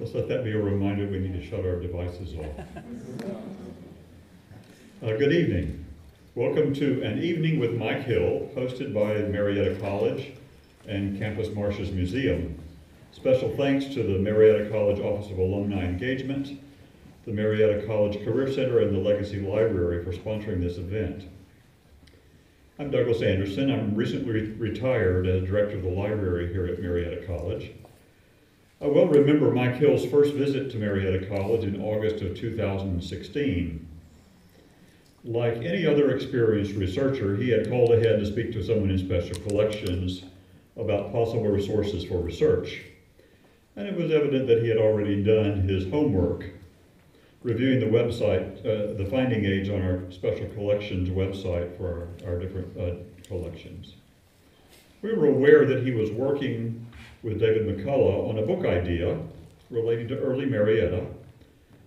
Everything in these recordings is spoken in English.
Let's let that be a reminder, we need to shut our devices off. Uh, good evening. Welcome to An Evening with Mike Hill, hosted by Marietta College and Campus Martius Museum. Special thanks to the Marietta College Office of Alumni Engagement, the Marietta College Career Center, and the Legacy Library for sponsoring this event. I'm Douglas Anderson. I'm recently retired as director of the library here at Marietta College. I well remember Mike Hill's first visit to Marietta College in August of 2016. Like any other experienced researcher, he had called ahead to speak to someone in special collections about possible resources for research. And it was evident that he had already done his homework, reviewing the website, uh, the finding aids on our special collections website for our, our different uh, collections. We were aware that he was working with David McCullough on a book idea relating to early Marietta,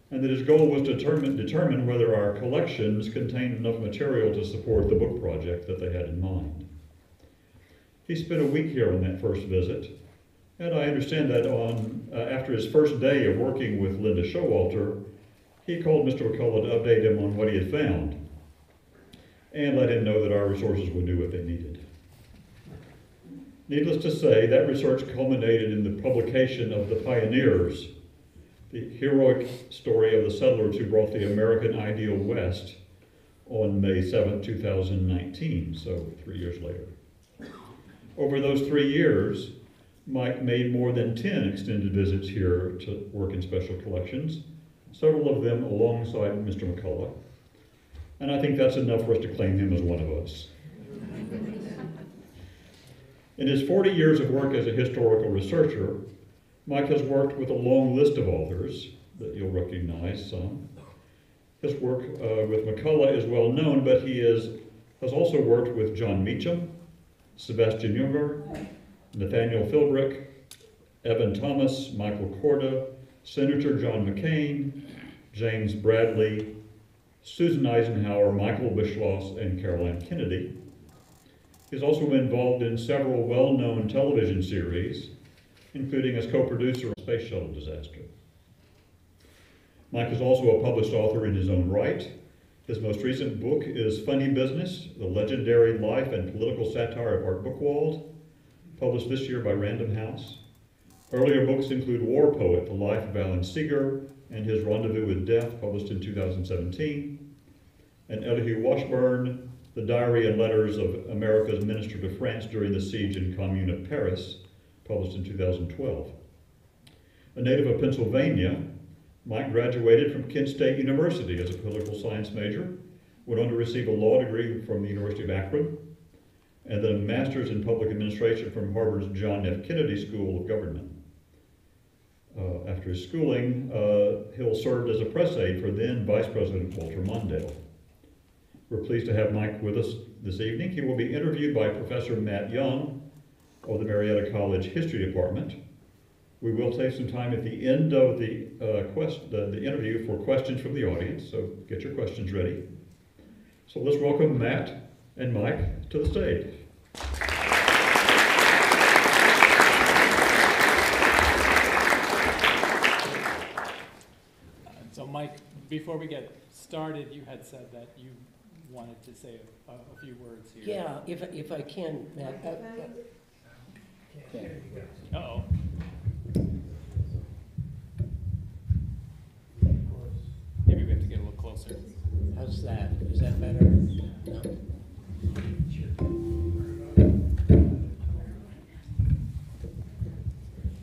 and that his goal was to determine, determine whether our collections contained enough material to support the book project that they had in mind. He spent a week here on that first visit, and I understand that on, uh, after his first day of working with Linda Showalter, he called Mr. McCullough to update him on what he had found, and let him know that our resources would do what they needed. Needless to say, that research culminated in the publication of The Pioneers, the heroic story of the settlers who brought the American ideal west on May 7, 2019, so three years later. Over those three years, Mike made more than 10 extended visits here to work in special collections, several of them alongside Mr. McCullough. And I think that's enough for us to claim him as one of us. In his 40 years of work as a historical researcher, Mike has worked with a long list of authors that you'll recognize some. His work uh, with McCullough is well known, but he is, has also worked with Jon Meacham, Sebastian Junger, Nathaniel Philbrick, Evan Thomas, Michael Korda, Senator John McCain, James Bradley, Susan Eisenhower, Michael Beschloss, and Caroline Kennedy. He's also involved in several well-known television series, including as co-producer of Space Shuttle Disaster. Mike is also a published author in his own right. His most recent book is Funny Business, The Legendary Life and Political Satire of Art Buchwald, published this year by Random House. Earlier books include War Poet, The Life of Alan Seeger, and his Rendezvous with Death, published in 2017, and Elihu Washburne, The Diary and Letters of America's Minister to France during the Siege and Commune of Paris, published in 2012. A native of Pennsylvania, Mike graduated from Kent State University as a political science major, went on to receive a law degree from the University of Akron, and then a master's in public administration from Harvard's John F. Kennedy School of Government. Uh, after his schooling, uh, Hill served as a press aide for then Vice President Walter Mondale. We're pleased to have Mike with us this evening. He will be interviewed by Professor Matt Young of the Marietta College History Department. We will take some time at the end of the, uh, quest, the, the interview for questions from the audience, so get your questions ready. So let's welcome Matt and Mike to the stage. So Mike, before we get started, you had said that you wanted to say a, a few words here. Yeah, if, if I can, Matt. uh, uh, okay. Uh-oh. Maybe we have to get a little closer. How's that? Is that better? No?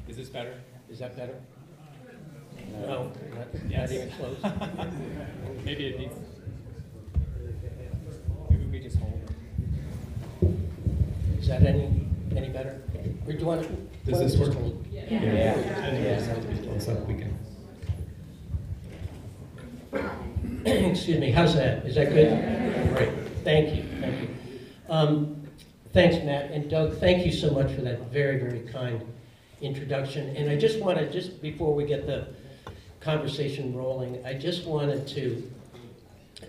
Is this better? Is that better? No, not, not Yes. even close. Maybe it needs. Maybe we just hold. Is that any? Or do you want to? Does this work? Yeah. Excuse me, how's that? Is that good? Great, thank you, thank you. Um, Thanks, Matt, and Doug, thank you so much for that very, very kind introduction. And I just wanted, just before we get the conversation rolling, I just wanted to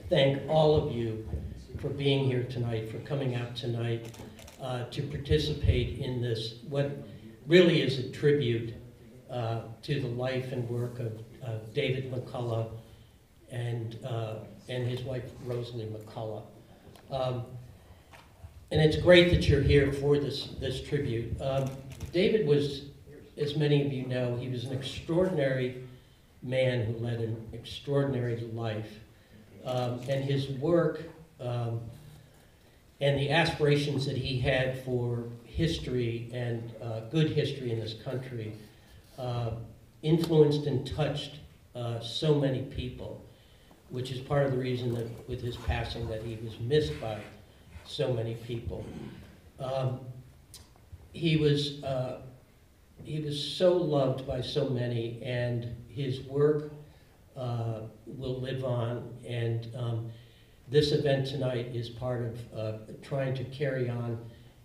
thank all of you for being here tonight, for coming out tonight uh, to participate in this, what really is a tribute uh, to the life and work of David McCullough and, uh, and his wife Rosalie McCullough. Um, and it's great that you're here for this, this tribute. Um, David was, as many of you know, he was an extraordinary man who led an extraordinary life. Um, and his work um, and the aspirations that he had for history and uh, good history in this country uh, influenced and touched uh, so many people, which is part of the reason that with his passing that he was missed by so many people. Um, he was uh, he was so loved by so many, and his work uh, will live on. And um, this event tonight is part of uh, trying to carry on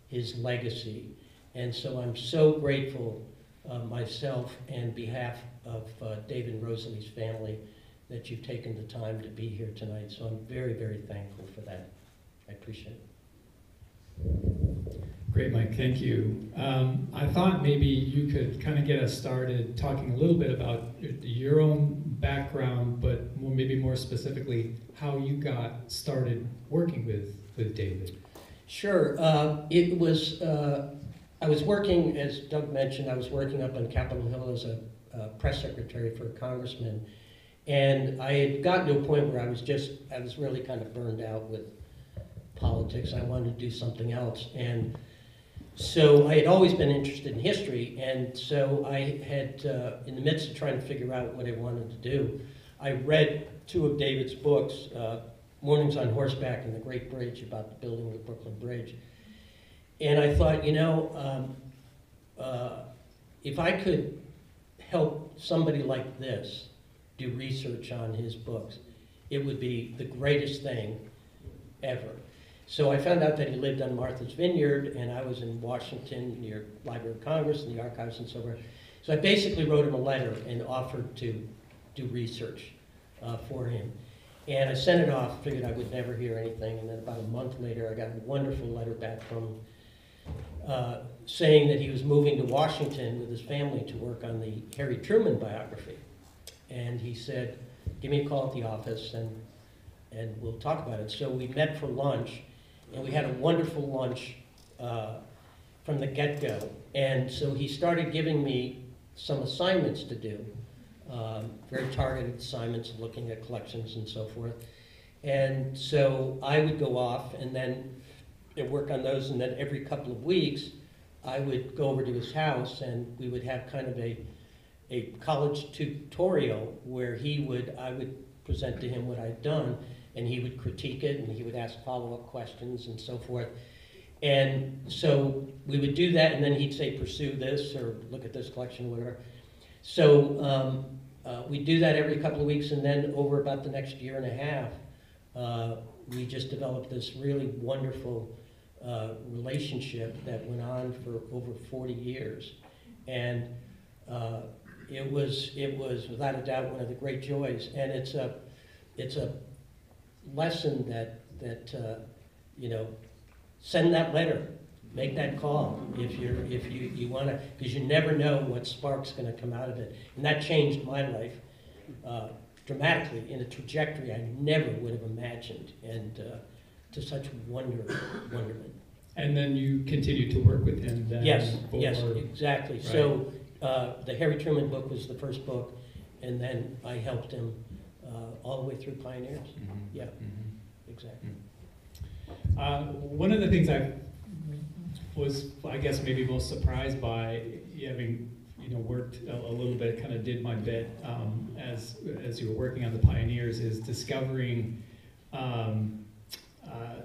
his legacy. And so I'm so grateful uh, myself and behalf of uh, David and Rosalie's family that you've taken the time to be here tonight. So I'm very, very thankful for that. I appreciate it. Great, Mike, thank you. Um, I thought maybe you could kind of get us started talking a little bit about your own background, but more, maybe more specifically, how you got started working with, with David. Sure. Uh, it was, uh, I was working, as Doug mentioned, I was working up on Capitol Hill as a press secretary for a congressman. And I had gotten to a point where I was just, I was really kind of burned out with politics. I wanted to do something else. And so I had always been interested in history. And so I had, uh, in the midst of trying to figure out what I wanted to do, I read two of David's books, uh, Mornings on Horseback and The Great Bridge, about the building of the Brooklyn Bridge. And I thought, you know, um, uh, if I could help somebody like this do research on his books, it would be the greatest thing ever. So I found out that he lived on Martha's Vineyard, and I was in Washington near Library of Congress and the archives and so forth. So I basically wrote him a letter and offered to do research uh, for him. And I sent it off, figured I would never hear anything, and then about a month later, I got a wonderful letter back from uh, saying that he was moving to Washington with his family to work on the Harry Truman biography. And he said, give me a call at the office and, and we'll talk about it. So we met for lunch, and we had a wonderful lunch uh, from the get-go. And so he started giving me some assignments to do, um, very targeted assignments, looking at collections and so forth. And so I would go off and then work on those, and then every couple of weeks, I would go over to his house and we would have kind of a, a college tutorial where he would, I would present to him what I'd done, and he would critique it, and he would ask follow-up questions and so forth. And so we would do that, and then he'd say, pursue this, or look at this collection, or whatever. So um, uh, we do that every couple of weeks, and then over about the next year and a half, uh, we just developed this really wonderful uh, relationship that went on for over 40 years. And uh, it was, it was without a doubt one of the great joys. And it's a, it's a lesson that, that uh, you know, send that letter, make that call if you're, if you, you want to, because you never know what spark's going to come out of it. And that changed my life uh, dramatically in a trajectory I never would have imagined. And uh, to such wonder, wonderment. And then you continued to work with him then? Yes, yes, exactly. Right. So, uh, the Harry Truman book was the first book, and then I helped him, uh, all the way through Pioneers. Mhm, Yeah, mhm. exactly. Uh, One of the things I was, I guess, maybe most surprised by, having, you know, worked a a little bit, kind of did my bit um, as, as you were working on the Pioneers, is discovering um, uh,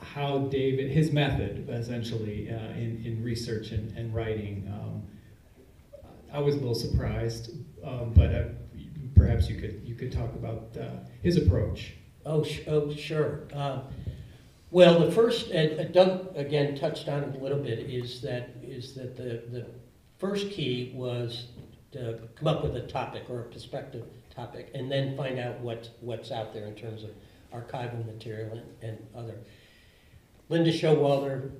how David, his method, essentially, uh, in, in research and, and writing. Um, I was a little surprised, um, but uh, perhaps you could, you could talk about uh, his approach. Oh, oh, sure. Uh, Well, the first, and Doug again touched on it a little bit, is that, is that the, the first key was to come up with a topic or a prospective topic, and then find out what, what's out there in terms of archival material and, and other. Linda Showalter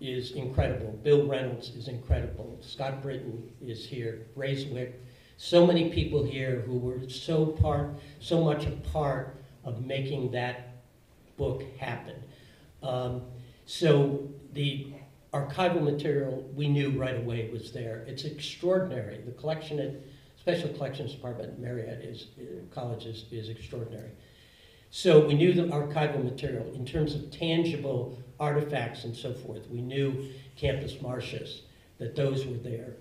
is incredible, Bill Reynolds is incredible, Scott Britton is here, Ray Zwick, so many people here who were so part, so much a part of making that book happen. Um, so the archival material we knew right away was there. It's extraordinary. The collection at Special Collections Department at Marietta is, uh, College is, is extraordinary. So we knew the archival material in terms of tangible artifacts and so forth. We knew Campus Martius, that those were there.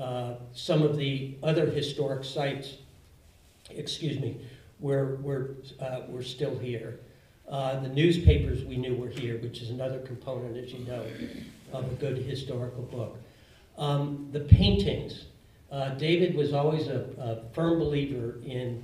Uh, some of the other historic sites, excuse me, were, were, uh, were still here. Uh, the newspapers we knew were here, which is another component, as you know, of a good historical book. Um, the paintings, uh, David was always a, a firm believer in,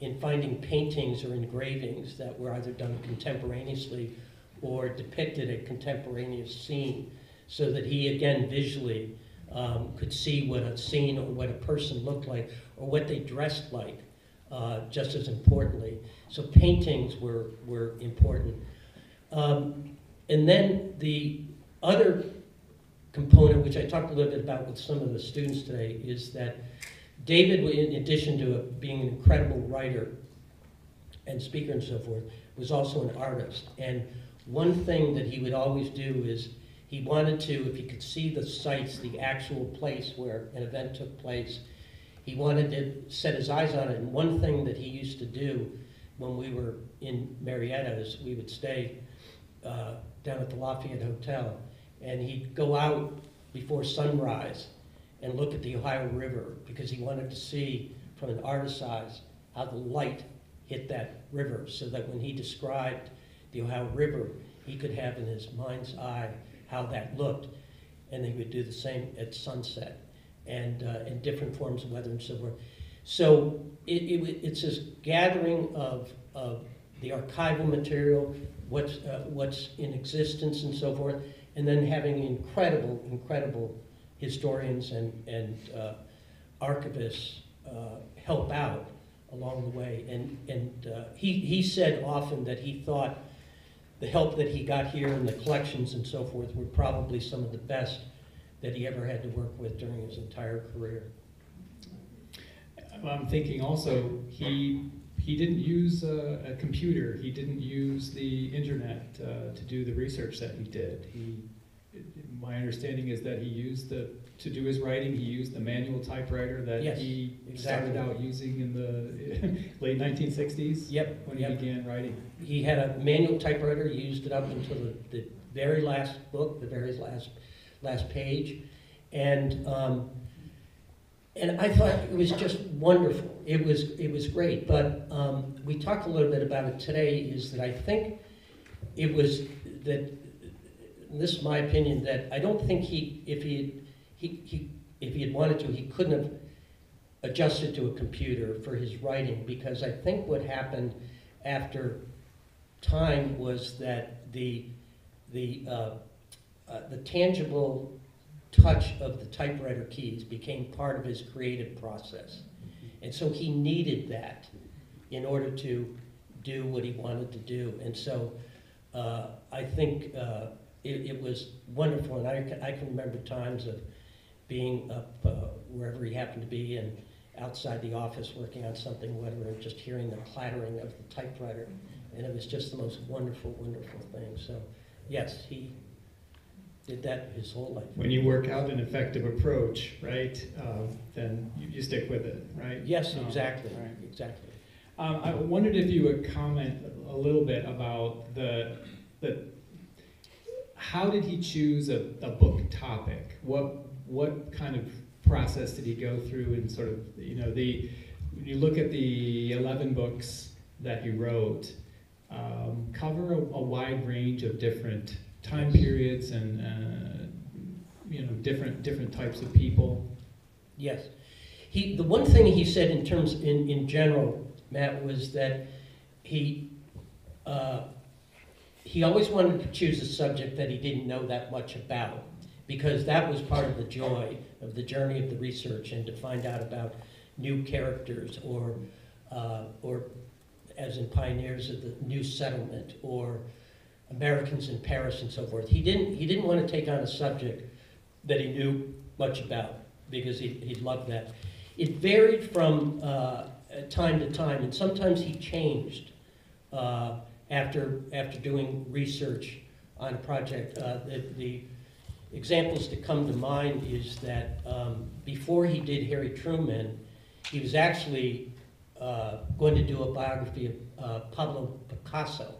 in finding paintings or engravings that were either done contemporaneously or depicted a contemporaneous scene, so that he, again, visually um, could see what a scene or what a person looked like or what they dressed like, uh, just as importantly. So paintings were, were important. Um, and then the other component, which I talked a little bit about with some of the students today, is that David, in addition to being an incredible writer and speaker and so forth, was also an artist. And one thing that he would always do is he wanted to, if he could see the sites, the actual place where an event took place, he wanted to set his eyes on it. And one thing that he used to do when we were in Marietta is we would stay uh, down at the Lafayette Hotel, and he'd go out before sunrise and look at the Ohio River because he wanted to see from an artist's eyes how the light hit that river so that when he described the Ohio River, he could have in his mind's eye how that looked. And they would do the same at sunset and uh, in different forms of weather and so forth. So it, it, it's this gathering of, of the archival material, what's, uh, what's in existence and so forth, and then having incredible, incredible historians and, and uh, archivists uh, help out along the way. And, and uh, he, he said often that he thought the help that he got here and the collections and so forth were probably some of the best that he ever had to work with during his entire career. I'm thinking also, he, he didn't use a, a computer, he didn't use the internet uh, to do the research that he did. He, my understanding is that he used the, to do his writing, he used the manual typewriter that Yes, he exactly. started out using in the late nineteen sixties? Yep, When he yep. began writing. He had a manual typewriter, he used it up until the, the very last book, the very last, last page. And, um, and I thought it was just wonderful. It was, it was great, but, um, we talked a little bit about it today, is that I think it was that, and this is my opinion, that I don't think he, if he, he, he, if he had wanted to, he couldn't have adjusted to a computer for his writing, because I think what happened after time was that the, the, uh, uh, the tangible touch of the typewriter keys became part of his creative process. And so he needed that in order to do what he wanted to do. And so uh, I think uh, it, it was wonderful. And I I can remember times of being up uh, wherever he happened to be and outside the office working on something, whatever, and just hearing the clattering of the typewriter. And it was just the most wonderful, wonderful thing. So, yes, he did that his whole life. When you work out an effective approach, right, uh, then you, you stick with it, right? Yes, Um, exactly, right. exactly. Um, I wondered if you would comment a little bit about the, the, how did he choose a, a book topic? What, what kind of process did he go through and sort of, you know, the, when you look at the eleven books that he wrote, um, cover a, a wide range of different time periods and, uh, you know, different, different types of people. Yes. He, the one thing he said in terms, in, in general, Matt, was that he, uh, he always wanted to choose a subject that he didn't know that much about, because that was part of the joy of the journey of the research and to find out about new characters or, uh, or as in pioneers of the new settlement or Americans in Paris and so forth. He didn't, he didn't want to take on a subject that he knew much about because he, he loved that. It varied from uh, time to time, and sometimes he changed uh, after, after doing research on a project. Uh, the, the examples that come to mind is that um, before he did Harry Truman, he was actually uh, going to do a biography of uh, Pablo Picasso.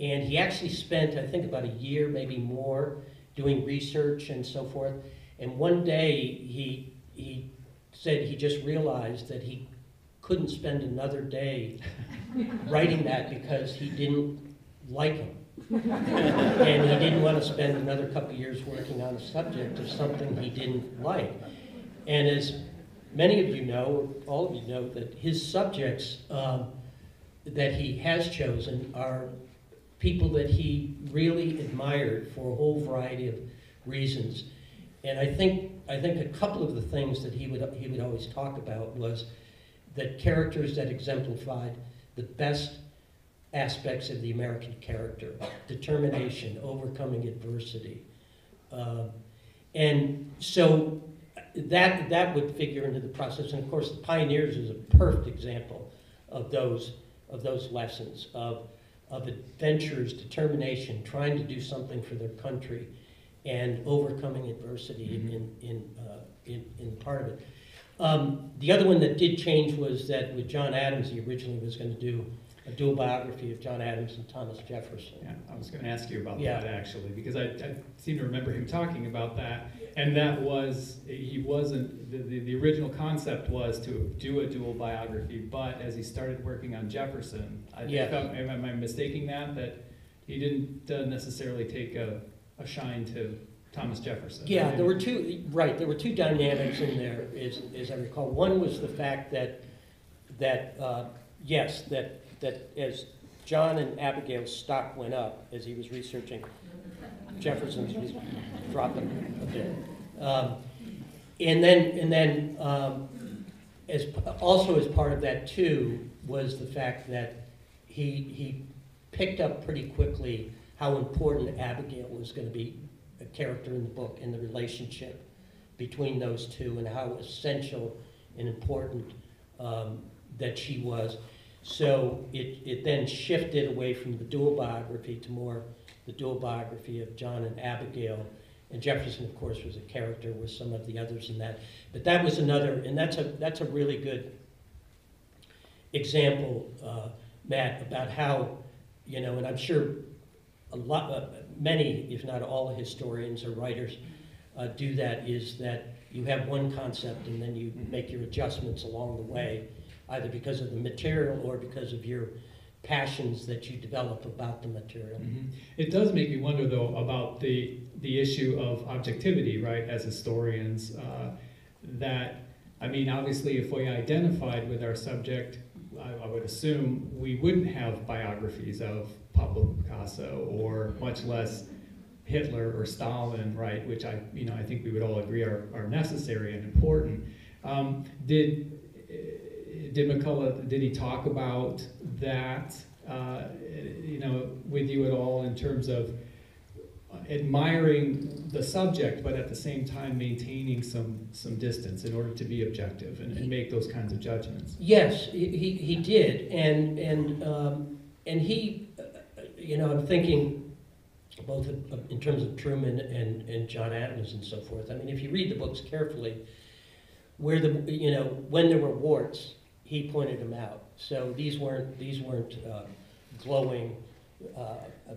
And he actually spent, I think, about a year, maybe more, doing research and so forth. And one day he, he said he just realized that he couldn't spend another day writing that because he didn't like him. And he didn't want to spend another couple years working on a subject of something he didn't like. And as many of you know, all of you know, that his subjects um, that he has chosen are people that he really admired for a whole variety of reasons. And I think, I think a couple of the things that he would, he would always talk about was that characters that exemplified the best aspects of the American character, determination, overcoming adversity. Um, and so that, that would figure into the process. And of course, the Pioneers is a perfect example of those, of those lessons, of, of adventures, determination, trying to do something for their country, and overcoming adversity in, in, in, uh, in, in part of it. Um, the other one that did change was that with John Adams, he originally was going to do a dual biography of John Adams and Thomas Jefferson. Yeah, I was gonna ask you about Yeah. that actually, because I, I seem to remember him talking about that. And that was, he wasn't, the, the, the original concept was to do a dual biography, but as he started working on Jefferson, I think, Yes. am am I mistaking that, that he didn't uh, necessarily take a, a shine to Thomas Jefferson? Yeah, there were two, right, there were two dynamics in there, as, as I recall. One was the fact that, that, uh, yes, that, that as John and Abigail's stock went up as he was researching, Jefferson's was dropping a bit. Um, And then, and then, um, as, also as part of that too, was the fact that he, he picked up pretty quickly how important Abigail was gonna be a character in the book and the relationship between those two and how essential and important um, that she was. So it, it then shifted away from the dual biography to more the dual biography of John and Abigail. And Jefferson, of course, was a character with some of the others in that. But that was another, and that's a, that's a really good example, uh, Matt, about how, you know, and I'm sure a lot, uh, many, if not all historians or writers uh, do that, is that you have one concept and then you make your adjustments along the way, either because of the material or because of your passions that you develop about the material. Mhm. It does make me wonder, though, about the, the issue of objectivity, right, as historians. Uh, that, I mean, obviously, if we identified with our subject, I, I would assume we wouldn't have biographies of Pablo Picasso or much less Hitler or Stalin, right, which I, you know, I think we would all agree are, are necessary and important. Um, did, did McCullough, did he talk about that, uh, you know, with you at all in terms of admiring the subject, but at the same time maintaining some, some distance in order to be objective and, and make those kinds of judgments? Yes, he, he did, and, and, um, and he, you know, I'm thinking both in terms of Truman and, and John Adams and so forth. I mean, if you read the books carefully, where the, you know, when there were warts, he pointed them out. So these weren't, these weren't uh, glowing uh,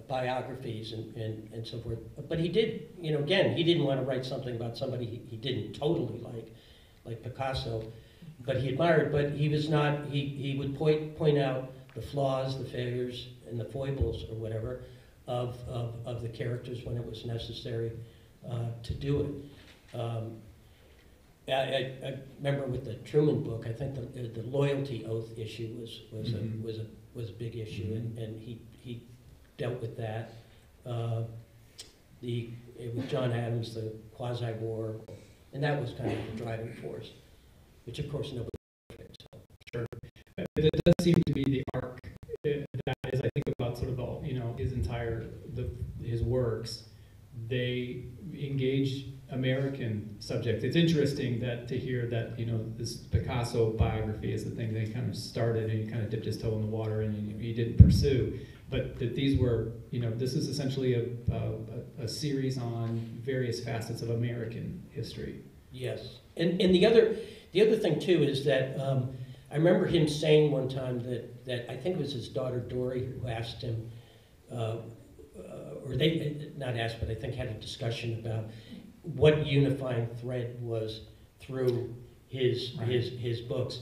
biographies and, and, and so forth. But he did, you know, again, he didn't want to write something about somebody he, he didn't totally like, like Picasso, but he admired, but he was not, he, he would point, point out the flaws, the failures, and the foibles, or whatever, of, of, of the characters when it was necessary uh, to do it. Um, I, I, I remember with the Truman book, I think the, the loyalty oath issue was, was Mhm. a, was a, was a big issue, and, and he, he dealt with that. Uh, the, it was John Adams, the quasi-war, and that was kind of the driving force, which of course nobody. so. But it does seem to be the arc uh, that is, I think about sort of all, you know, his entire, the, his works, they engage American subjects. It's interesting that, to hear that, you know, this Picasso biography is the thing they kind of started and he kind of dipped his toe in the water and he, didn't pursue. But that these were, you know, this is essentially a, a, a series on various facets of American history. Yes, and, and the other, the other thing too is that, um, I remember him saying one time that, that I think it was his daughter Dory who asked him, uh, or they, not asked, but I think had a discussion about what unifying thread was through his, Right. his, his books.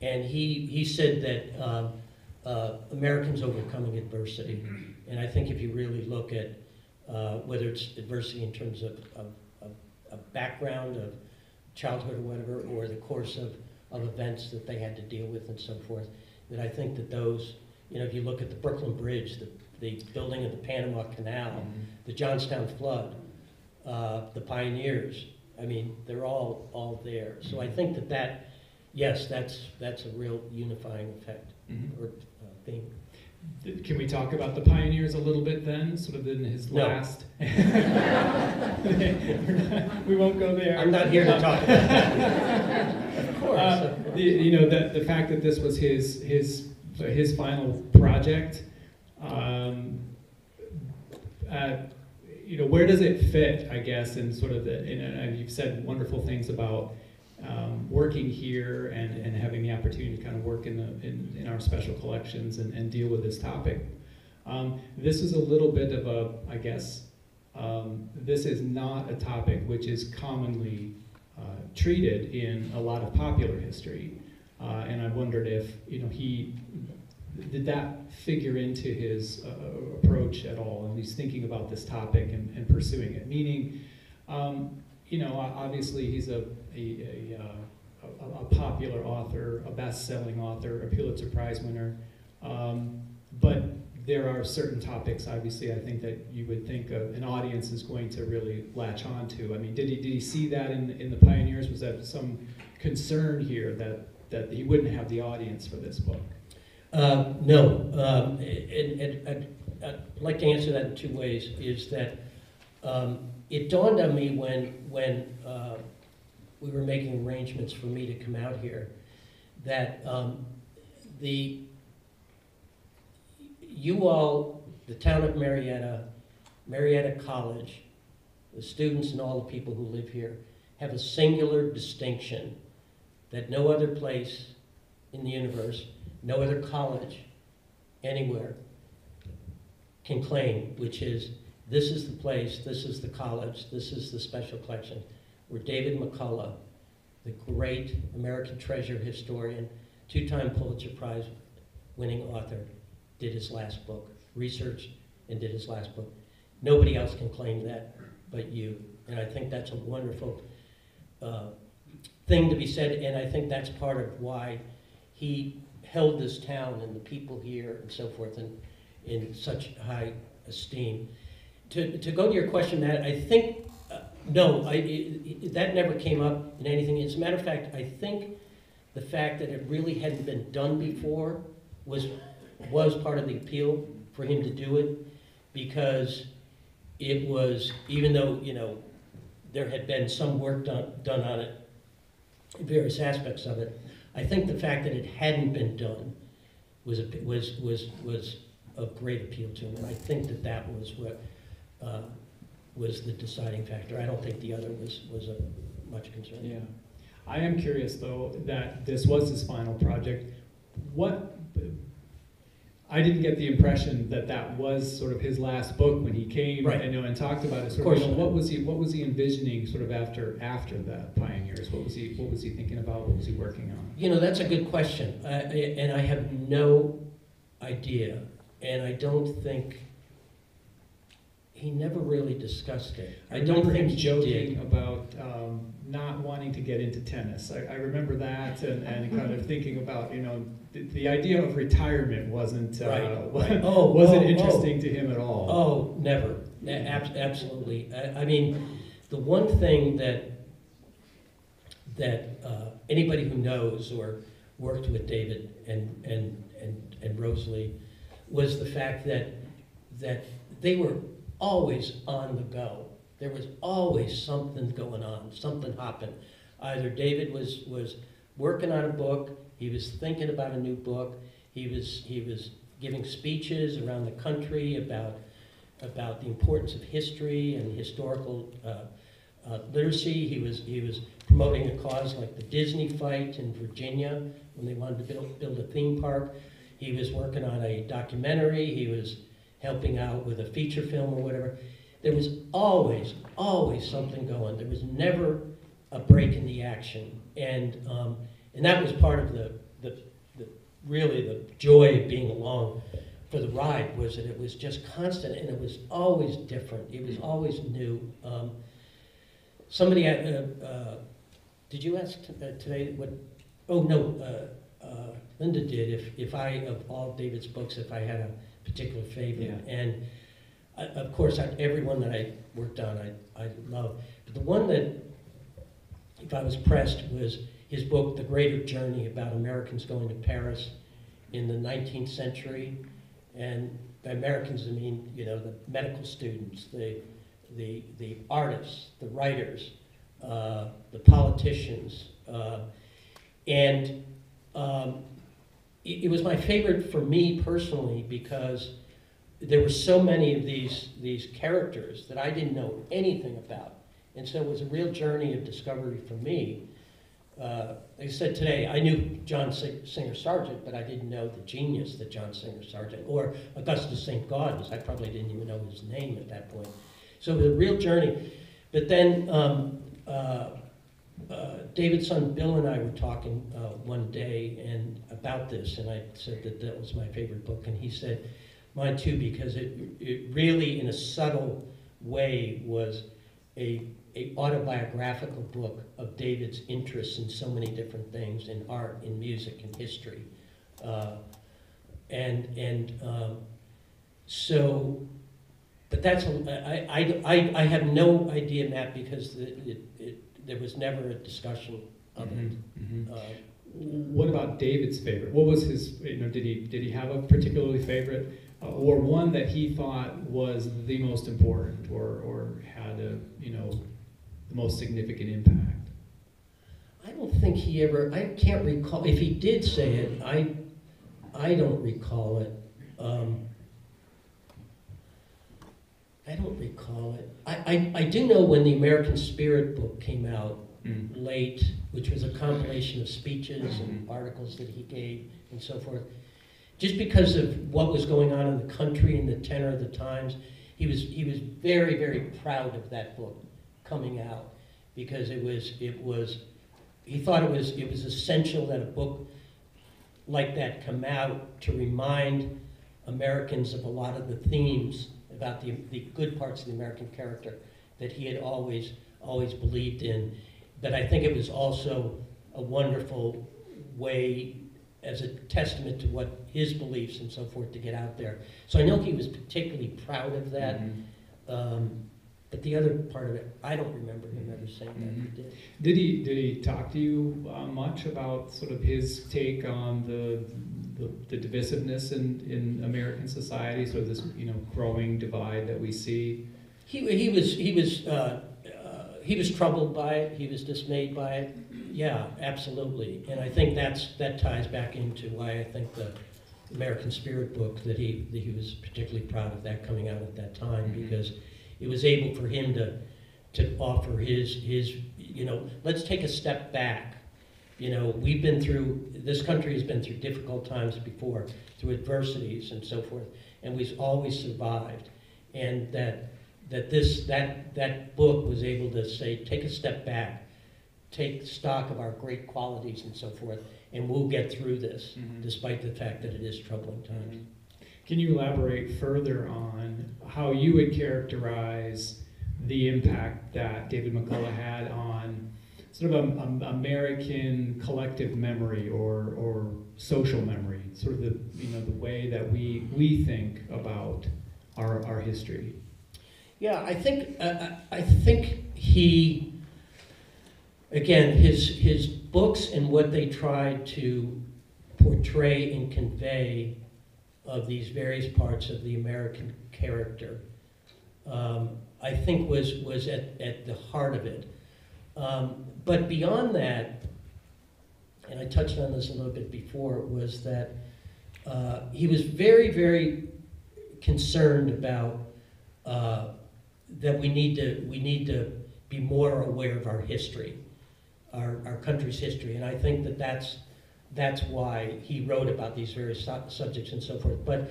And he, he said that, um, uh, Americans overcoming adversity. And I think if you really look at, uh, whether it's adversity in terms of, of, of, of background, of childhood or whatever, or the course of, of events that they had to deal with and so forth, that I think that those, you know, if you look at the Brooklyn Bridge, the, the building of the Panama Canal, the Johnstown flood, uh, the pioneers, I mean, they're all, all there. So I think that that, yes, that's, that's a real unifying effect Mhm. or uh, theme. Can we talk about the pioneers a little bit then, sort of in his No. last? We won't go there. I'm not here to talk about that. Of course. Uh, of course. the, you know, the, the fact that this was his, his, his final project, um, uh, you know, where does it fit, I guess, in sort of the, and, and you've said wonderful things about, um, working here and, and having the opportunity to kind of work in the, in, in our special collections and, and deal with this topic. Um, this is a little bit of a, I guess, um, this is not a topic which is commonly uh, treated in a lot of popular history. Uh, and I wondered if, you know, he, did that figure into his uh, approach at all, and he's thinking about this topic and, and pursuing it? Meaning, um, you know, obviously he's a, a, a, uh, a, a popular author, a best-selling author, a Pulitzer Prize winner, um, but there are certain topics, obviously, I think that you would think of, an audience is going to really latch on to. I mean, did he, did he see that in, in the Pioneers? Was that some concern here that, that he wouldn't have the audience for this book? Uh, No, um, I'd- I'd like to answer that in two ways, is that um, it dawned on me when, when uh, we were making arrangements for me to come out here, that um, the, you all, the town of Marietta, Marietta College, the students and all the people who live here, have a singular distinction that no other place in the universe no other college anywhere can claim, which is, this is the place, this is the college, this is the special collection, where David McCullough, the great American treasure historian, two-time Pulitzer Prize winning author, did his last book, researched and did his last book. Nobody else can claim that but you. And I think that's a wonderful uh, thing to be said, and I think that's part of why he held this town and the people here and so forth in, in such high esteem. To, to go to your question, Matt, I think, uh, no, I, it- that never came up in anything. As a matter of fact, I think the fact that it really hadn't been done before was, was part of the appeal for him to do it, because it was, even though, you know, there had been some work done, done on it, various aspects of it, I think the fact that it hadn't been done was, a- was, was, was of great appeal to him. And I think that that was what, uh, was the deciding factor. I don't think the other was, was a much concern. Yeah. I am curious, though, that this was his final project. What, I didn't get the impression that that was sort of his last book when he came, Right. you know, and talked about it. Sort Of course. you know, what was he, what was he envisioning sort of after, after the Pioneers? What was he, what was he thinking about? What was he working on? You know, that's a good question, I- I- and I have no idea, and I don't think, he never really discussed it. I don't remember him think he joking did. about um, not wanting to get into tennis. I, I remember that and, and kind of thinking about, you know, the, the idea of retirement wasn't, uh, Right, right. Oh, wasn't oh, oh. interesting to him at all. Oh, never, ab- absolutely. I, I mean, the one thing that, that uh, anybody who knows or worked with David and, and, and, and Rosalie was the fact that, that they were always on the go. There was always something going on, something hopping. Either David was, was working on a book, he was thinking about a new book, he was, he was giving speeches around the country about, about the importance of history and historical uh, uh, literacy. He was, he was promoting a cause like the Disney fight in Virginia when they wanted to build, build a theme park. He was working on a documentary. He was helping out with a feature film or whatever. There was always, always something going. There was never a break in the action. And, um, and that was part of the, the, the, really the joy of being along for the ride was that it was just constant and it was always different. It was always new. Um, somebody, uh, uh, did you ask t- uh, today what, oh, no, uh, uh, Linda did, if, if I, of all David's books, if I had a particular favorite. And I, of course, I, every one that I worked on, I, I love. But the one that, if I was pressed, was his book, The Greater Journey, about Americans going to Paris in the 19th century. And by Americans, I mean, you know, the medical students, the, the, the artists, the writers, uh, the politicians. Uh, and um, it, it was my favorite for me personally because there were so many of these, these characters that I didn't know anything about. And so it was a real journey of discovery for me. Uh, like I said today, I knew John Sing- Singer Sargent, but I didn't know the genius that John Singer Sargent or Augustus St. Gaudens. I probably didn't even know his name at that point. So it was a real journey. But then um, uh, uh, David's son Bill and I were talking uh, one day and about this, and I said that that was my favorite book, and he said mine too because it, it really, in a subtle way, was a, a autobiographical book of David's interests in so many different things, in art, in music, in history, uh, and and um, so. But that's a, I, I, I, I have no idea, Matt, because it, it, it, there was never a discussion of it. Mhm, mhm. Uh, What about David's favorite? What was his, you know, did he, did he have a particularly favorite? Uh, Or one that he thought was the most important or, or had a, you know, the most significant impact? I don't think he ever, I can't recall, if he did say it, I, I don't recall it. Um, I don't recall it. I, I, I do know when the American Spirit book came out Mm. late, which was a compilation of speeches and Mhm. articles that he gave and so forth. Just because of what was going on in the country and the tenor of the times, he was, he was very, very proud of that book coming out because it was, it was, he thought it was, it was essential that a book like that come out to remind Americans of a lot of the themes about the, the good parts of the American character that he had always, always believed in. But I think it was also a wonderful way as a testament to what his beliefs and so forth to get out there. So I know he was particularly proud of that. Mhm. Um, but the other part of it, I don't remember him ever saying that he did. Did he, did he talk to you uh, much about sort of his take on the, the, the divisiveness in, in American society, so this, you know, growing divide that we see? He, he was, he was, uh, uh, he was troubled by it, he was dismayed by it, yeah, absolutely. And I think that's, that ties back into why I think the American Spirit book, that he, that he was particularly proud of that coming out at that time, Mhm. because it was able for him to, to offer his, his, you know, let's take a step back. You know, we've been through, this country has been through difficult times before, through adversities and so forth, and we've always survived. And that, that this, that, that book was able to say, take a step back, take stock of our great qualities and so forth, and we'll get through this, Mhm. despite the fact that it is troubling times. Can you elaborate further on how you would characterize the impact that David McCullough had on sort of a, a American collective memory or, or social memory, sort of the, you know, the way that we, we think about our, our history. Yeah, I think, uh, I I think he, again, his, his books and what they tried to portray and convey of these various parts of the American character, um, I think was, was at, at the heart of it. Um, but beyond that, and I touched on this a little bit before, was that uh, he was very, very concerned about uh, that we need to we need to be more aware of our history, our, our country's history, and I think that that's that's why he wrote about these various su- subjects and so forth. But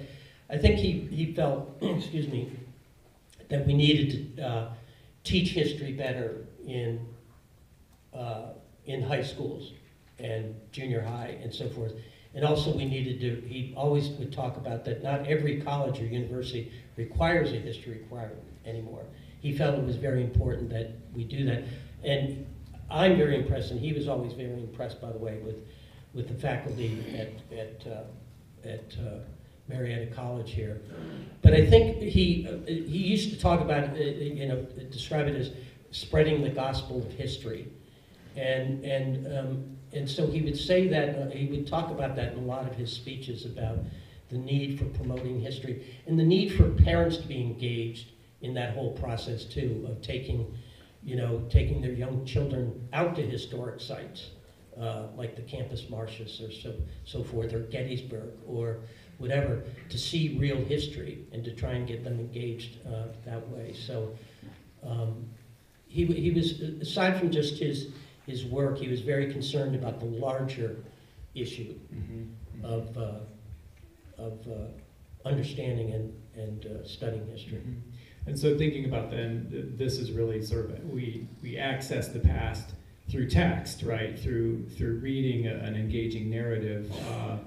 I think he he felt, excuse me, that we needed to uh, teach history better in uh, in high schools and junior high and so forth. And also we needed to, he always would talk about that not every college or university requires a history requirement anymore. He felt it was very important that we do that. And I'm very impressed, and he was always very impressed, by the way, with, with the faculty at, at, uh, at uh, Marietta College here. But I think he, uh, he used to talk about, uh, you know, describe it as spreading the gospel of history. And, and, um, and so he would say that, uh, he would talk about that in a lot of his speeches about the need for promoting history and the need for parents to be engaged in that whole process too, of taking, you know, taking their young children out to historic sites, uh, like the Campus Martius or so, so forth, or Gettysburg, or whatever, to see real history and to try and get them engaged uh, that way. So um, he, he was, aside from just his, his work, he was very concerned about the larger issue of, uh, of uh, understanding and, and uh, studying history. Mhm. And so thinking about then, this is really sort of, we, we access the past through text, right? Through, through reading a- an engaging narrative. Uh,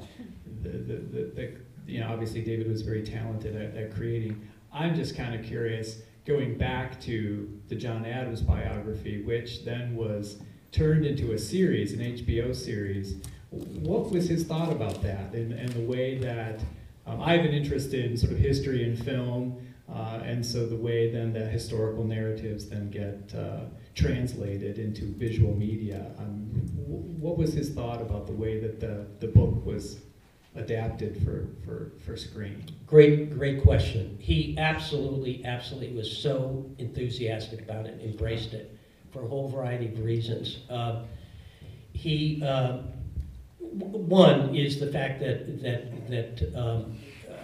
the, the, the, the, you know, obviously David was very talented at, at creating. I'm just kind of curious, going back to the John Adams biography, which then was turned into a series, an HBO series. What was his thought about that and, and the way that um, I have an interest in sort of history and film, uh, and so the way then that historical narratives then get uh, translated into visual media. Um, what was his thought about the way that the, the book was adapted for, for, for screen? Great, great question. He absolutely, absolutely was so enthusiastic about it, embraced it for a whole variety of reasons. Uh, he, uh, one is the fact that that that um, uh,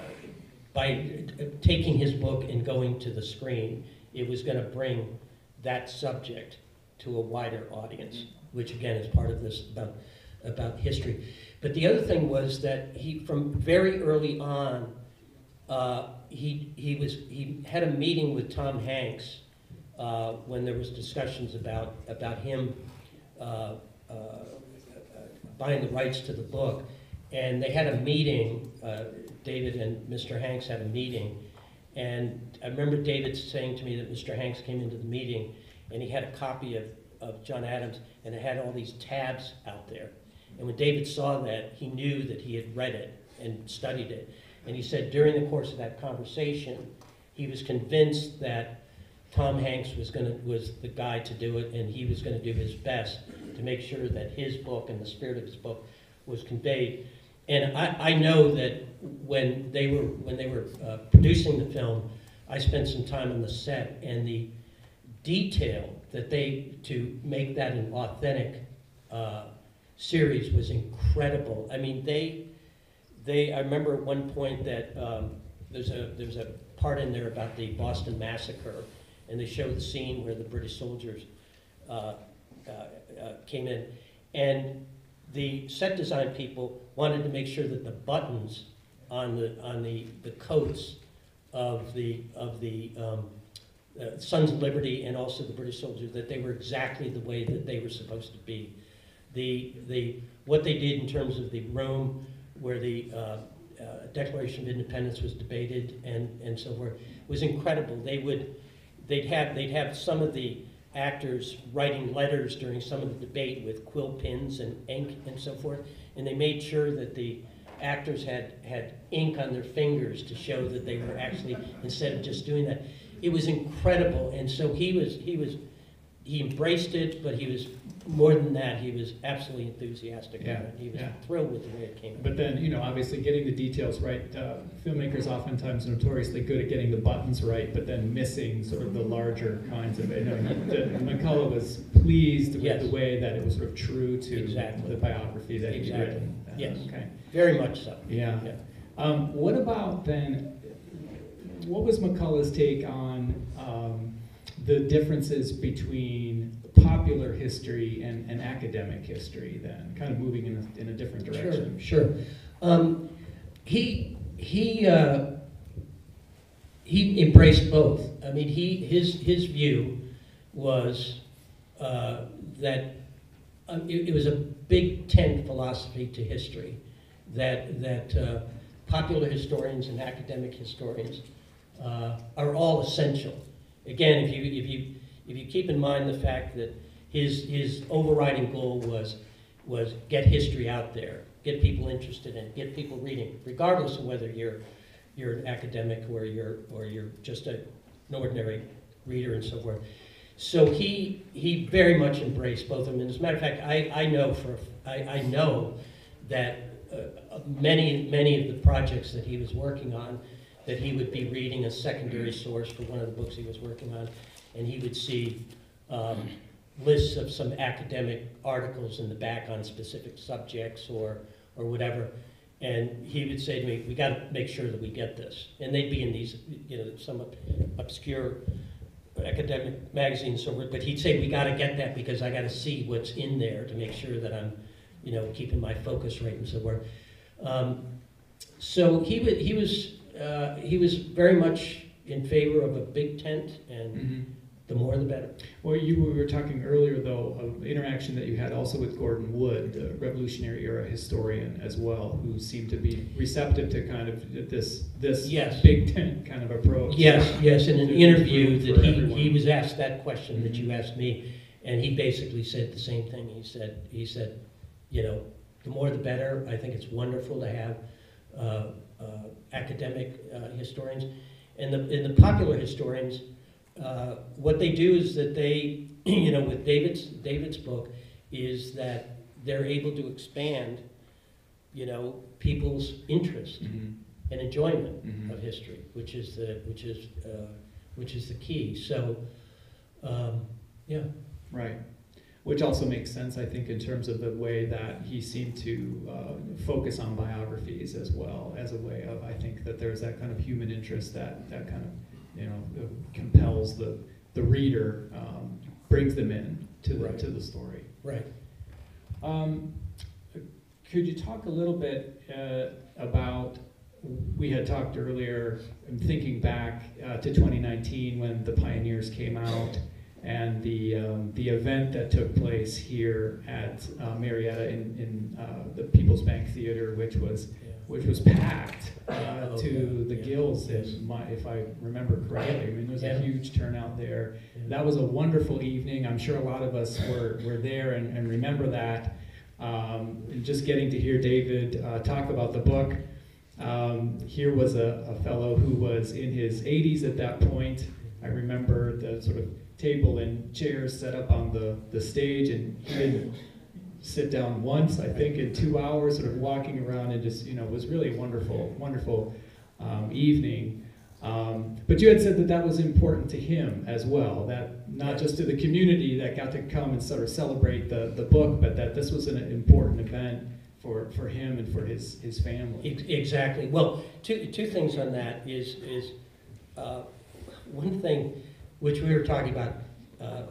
by taking his book and going to the screen, it was going to bring that subject to a wider audience, which again is part of this about about history. But the other thing was that he, from very early on, uh, he, he was, he had a meeting with Tom Hanks uh, when there was discussions about, about him uh, uh, buying the rights to the book. And they had a meeting, uh, David and Mr. Hanks had a meeting. And I remember David saying to me that Mr. Hanks came into the meeting and he had a copy of, of John Adams and it had all these tabs out there. And when David saw that, he knew that he had read it and studied it. And he said during the course of that conversation, he was convinced that Tom Hanks was gonna, was the guy to do it, and he was gonna do his best to make sure that his book and the spirit of his book was conveyed. And I, I know that when they were, when they were uh, producing the film, I spent some time on the set, and the detail that they, to make that an authentic uh, series was incredible. I mean, they, they, I remember at one point that um, there's a, there's a part in there about the Boston Massacre, and they show the scene where the British soldiers uh, uh, uh, came in. And the set design people wanted to make sure that the buttons on the, on the, the coats of the, of the um, uh, Sons of Liberty and also the British soldiers, that they were exactly the way that they were supposed to be. The, the, what they did in terms of the room where the uh, uh, Declaration of Independence was debated and, and so forth was incredible. They would, they'd have, they'd have some of the actors writing letters during some of the debate with quill pens and ink and so forth. And they made sure that the actors had, had ink on their fingers to show that they were actually, instead of just doing that. It was incredible, and so he was, he was, he embraced it, but he was, more than that, he was absolutely enthusiastic about Yeah, it. He was yeah. thrilled with the way it came out. But then, you know, obviously getting the details right, uh, filmmakers oftentimes notoriously good at getting the buttons right, but then missing sort of the larger kinds of, you know, he- the- McCullough was pleased with Yes. the way that it was sort of true to Exactly. the biography that he'd Exactly. written. Uh, Yes. Okay, Very much so. yeah. Yeah. Um, what about then, what was McCullough's take on, um, the differences between popular history and, and academic history then, kind of moving in a, in a different direction? Sure, sure. Um, he, he, uh, he embraced both. I mean, he, his, his view was, uh, that, um, it, it was a big tent philosophy to history, that, that, uh, popular historians and academic historians, uh, are all essential. Again, if you, if you, if you keep in mind the fact that his, his overriding goal was, was get history out there, get people interested in it, get people reading, regardless of whether you're, you're an academic or you're, or you're just a, an ordinary reader and so forth. So he, he very much embraced both of them. And as a matter of fact, I, I know for, I, I know that uh, many, many of the projects that he was working on, that he would be reading a secondary source for one of the books he was working on, and he would see um, lists of some academic articles in the back on specific subjects or, or whatever. And he would say to me, we gotta make sure that we get this. And they'd be in these, you know, somewhat obscure academic magazines, so, but he'd say, we gotta get that because I gotta see what's in there to make sure that I'm, you know, keeping my focus right and so forth. Um, so he he was, uh, he was very much in favor of a big tent and Mhm. the more the better. Well, you we were talking earlier, though, of interaction that you had also with Gordon Wood, the Revolutionary Era historian as well, who seemed to be receptive to kind of this this Yes. big tent kind of approach. Yes, yes, in an interview that he, everyone. he was asked that question that you Mhm. asked me, and he basically said the same thing. He said, he said, you know, the more the better. I think it's wonderful to have uh, academic uh, historians. And the, and the popular historians, uh, what they do is that they, you know, with David's, David's book, is that they're able to expand, you know, people's interest Mhm. and enjoyment Mhm. of history, which is the, which is, uh, which is the key. So, um, yeah, Right. Which also makes sense, I think, in terms of the way that he seemed to uh, focus on biographies as well, as a way of, I think, that there's that kind of human interest that, that kind of, you know, uh, compels the, the reader, um, brings them in to the, Right. to the story. right. Um, could you talk a little bit uh, about, we had talked earlier, I'm thinking back uh, to 2019 when the Pioneers came out and the, um, the event that took place here at uh, Marietta in, in uh, the People's Bank Theater, which was, which was packed uh, Oh, to the gills, if my- if I remember correctly. I mean, there was a huge turnout there. That was a wonderful evening. I'm sure a lot of us were, were there and, and remember that. Um, and just getting to hear David uh, talk about the book. Um, here was a, a fellow who was in his 80s at that point. I remember the sort of table and chairs set up on the, the stage, and he didn't sit down once, I think, in two hours, sort of walking around and just, you know, was really a wonderful, wonderful um, evening. Um, but you had said that that was important to him as well, that not just to the community that got to come and sort of celebrate the, the book, but that this was an important event for, for him and for his, his family. Exactly. Well, two, two things on that is, is, uh, one thing which we were talking about, uh, uh,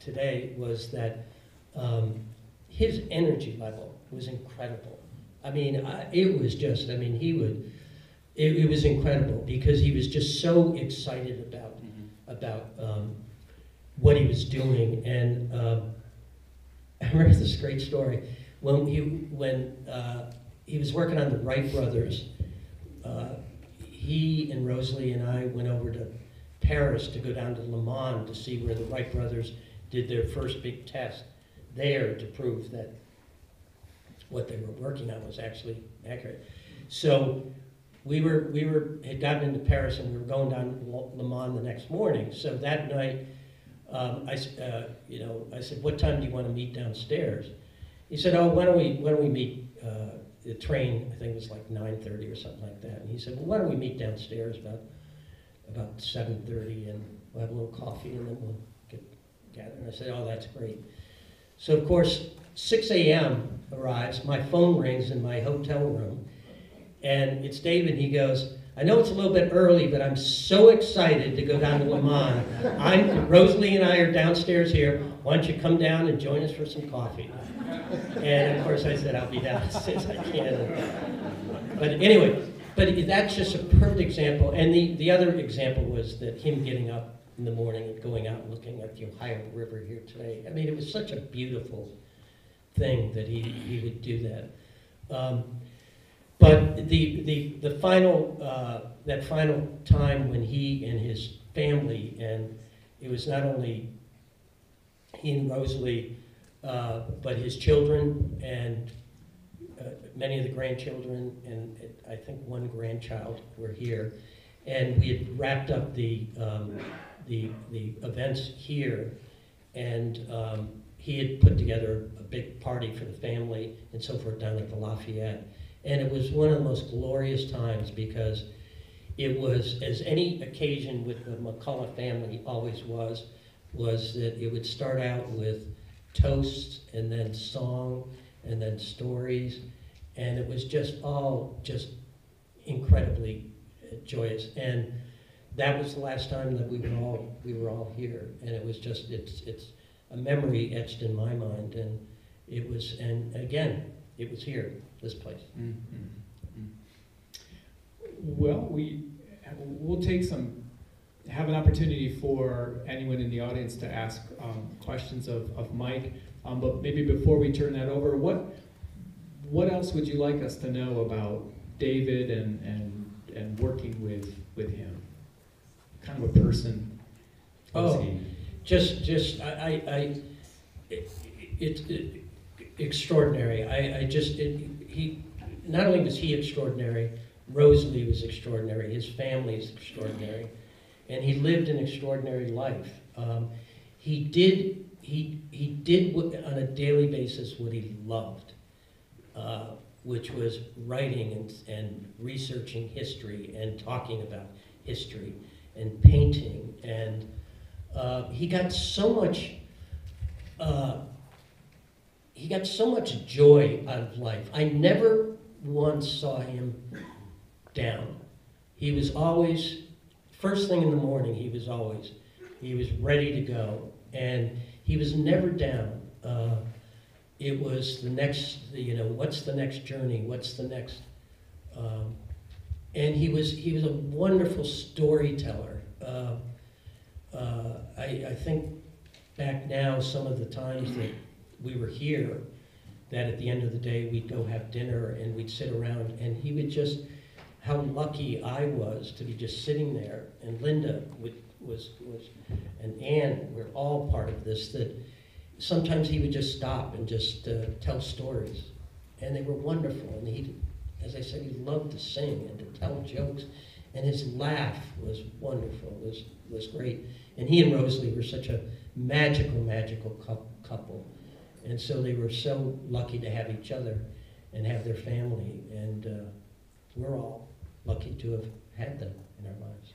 today was that, um, his energy level was incredible. I mean, I, it was just, I mean, he would, it, it was incredible because he was just so excited about, about, um, what he was doing. And, um, I remember this great story when he when uh, he was working on the Wright brothers. Uh, he and Rosalie and I went over to Paris to go down to Le Mans to see where the Wright brothers did their first big test there to prove that what they were working on was actually accurate. So we were, we were, had gotten into Paris and we were going down to Le Mans the next morning. So that night, um, I, uh, you know, I said, what time do you want to meet downstairs? He said, oh, why don't we, why don't we meet, uh, the train, I think it was like nine thirty or something like that. And he said, well, why don't we meet downstairs about, about seven thirty and we'll have a little coffee and then we'll get together. And I said, oh, that's great. So of course, six AM arrives, my phone rings in my hotel room, and it's David, he goes, I know it's a little bit early, but I'm so excited to go down to Le Mans. I'm, Rosalie and I are downstairs here, why don't you come down and join us for some coffee? And of course, I said, I'll be down as soon as I can. But anyway, but that's just a perfect example, and the, the other example was that him getting up in the morning and going out and looking at the Ohio River here today. I mean, it was such a beautiful thing that he, he would do that. Um, but the, the, the final, uh, that final time when he and his family, and it was not only he and Rosalie, uh, but his children and uh, many of the grandchildren, and I think one grandchild were here. And we had wrapped up the, um, the, the events here, and um, he had put together a big party for the family and so forth down at the Lafayette. And it was one of the most glorious times because it was, as any occasion with the McCullough family always was, was that it would start out with toasts and then song and then stories. And it was just all just incredibly uh, joyous. And that was the last time that we were all, we were all here. And it was just, it's, it's a memory etched in my mind. And it was, and again, it was here, this place. Mm, mm, mm. Well, we, we'll take some, have an opportunity for anyone in the audience to ask um, questions of, of Mike. Um, But maybe before we turn that over, what, what else would you like us to know about David and, and, and working with, with him? Kind of a person was Oh. he? Just, just, I, I, I it, it, it- extraordinary. I, I just, it, he, not only was he extraordinary, Rosalie was extraordinary, his family is extraordinary, and he lived an extraordinary life. Um, he did, he, he did on a daily basis what he loved, uh, which was writing and, and researching history and talking about history and painting. And uh, he got so much uh, he got so much joy out of life. I never once saw him down. He was always first thing in the morning he was always he was ready to go. And he was never down. Uh, it was the next you know what's the next journey? What's the next um, and he was he was a wonderful storyteller. Uh, uh, I, I think back now, some of the times that we were here, that at the end of the day, we'd go have dinner and we'd sit around, and he would just, how lucky I was to be just sitting there, and Linda would, was, was, and Ann, we're all part of this, that sometimes he would just stop and just uh, tell stories, and they were wonderful, and he, as I said, he loved to sing and to tell jokes, and his laugh was wonderful, was, was great. And he and Rosalie were such a magical, magical cou- couple. And so they were so lucky to have each other and have their family. And uh, we're all lucky to have had them in our lives.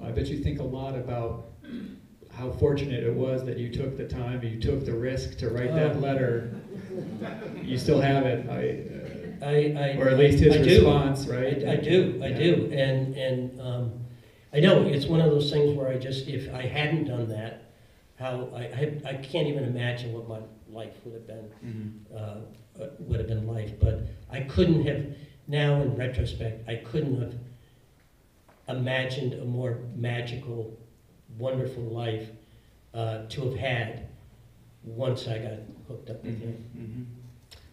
I bet you think a lot about how fortunate it was that you took the time, you took the risk to write that Oh. letter. You still have it, I, I, I, uh, or at least his I do. response, right? I, I do, I Yeah. do, and and um, I know it's one of those things where I just if I hadn't done that, how I I, I can't even imagine what my life would have been Mhm. uh, uh, would have been life. But I couldn't have now in retrospect I couldn't have imagined a more magical, wonderful life uh, to have had once I got hooked up with him. Mhm, mhm.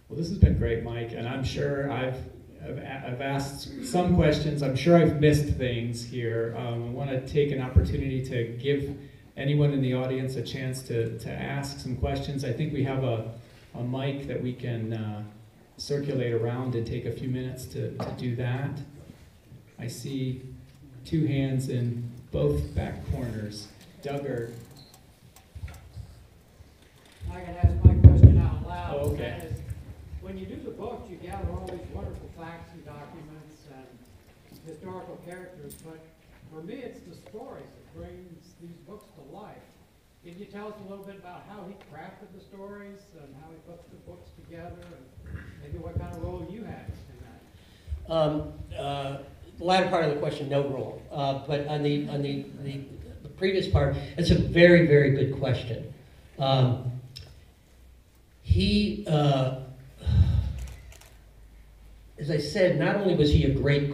Well, this has been great, Mike, and I'm sure I've, I've asked some questions. I'm sure I've missed things here. Um, I want to take an opportunity to give anyone in the audience a chance to, to ask some questions. I think we have a, a mic that we can uh, circulate around and take a few minutes to, to do that. I see two hands in both back corners. Doug or, I can ask my question out loud. Oh, okay. That is, When you do the book, you gather all these wonderful facts and documents and historical characters, but for me, it's the stories that brings these books to life. Can you tell us a little bit about how he crafted the stories and how he put the books together and maybe what kind of role you had in that? Um, uh, The latter part of the question, no rule. Uh, But on the, on the, the the previous part, it's a very, very good question. Um, He, uh, as I said, not only was he a great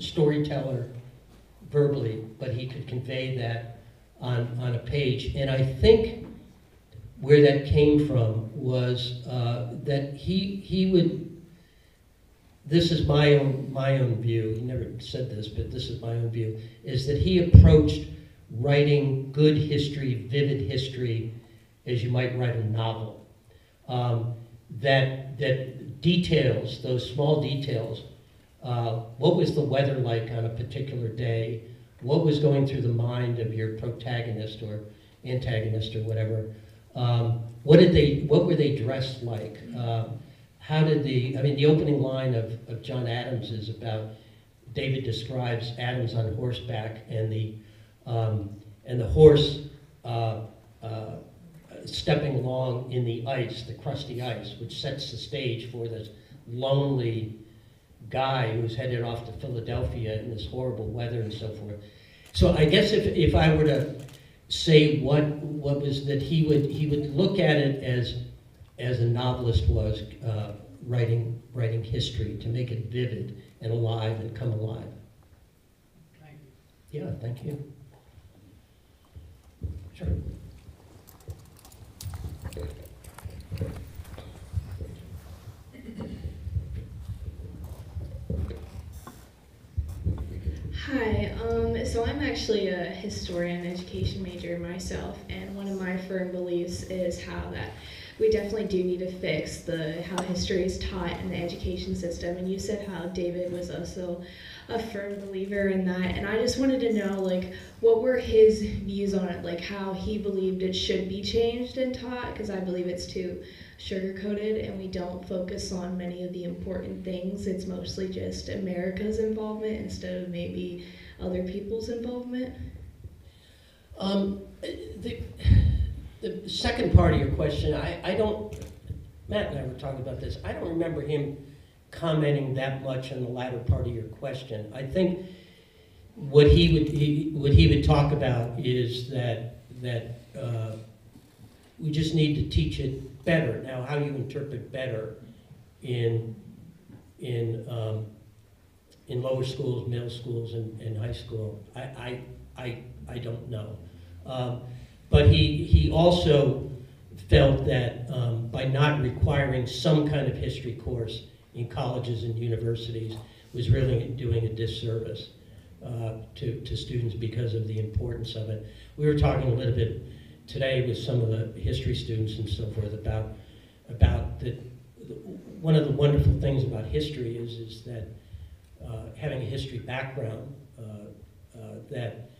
storyteller verbally, but he could convey that on, on a page. And I think where that came from was uh, that he, he would this is my own my own view. He never said this, but this is my own view. Is that he approached writing good history, vivid history, as you might write a novel. Um, that that details those small details. Uh, what was the weather like on a particular day? What was going through the mind of your protagonist or antagonist or whatever? Um, what did they? What were they dressed like? Um, how did the, I mean, the opening line of, of John Adams is about, David describes Adams on horseback and the, um, and the horse uh, uh, stepping along in the ice, the crusty ice, which sets the stage for this lonely guy who's headed off to Philadelphia in this horrible weather and so forth. So I guess if, if I were to say what, what was that he would, he would look at it as as a novelist was uh, writing writing history to make it vivid and alive and come alive. Thank you. Yeah, thank you. Sure. Hi, um, so I'm actually a historian education major myself, and one of my firm beliefs is how that we definitely do need to fix the how history is taught in the education system. And you said how David was also a firm believer in that, and I just wanted to know like what were his views on it, like how he believed it should be changed and taught, because I believe it's too sugar coated and we don't focus on many of the important things. It's mostly just America's involvement instead of maybe other people's involvement. Um, the, the second part of your question, I, I don't, Matt and I were talking about this. I don't remember him commenting that much on the latter part of your question. I think what he would he, what he would talk about is that that uh, we just need to teach it better. Now, how you interpret better in in um, in lower schools, middle schools, and, and high school, I, I, I, I don't know. Um, but he, he also felt that um, by not requiring some kind of history course in colleges and universities was really doing a disservice uh, to, to students because of the importance of it. We were talking a little bit today with some of the history students and so forth about, about the one of the wonderful things about history is, is that uh, having a history background, uh, uh, that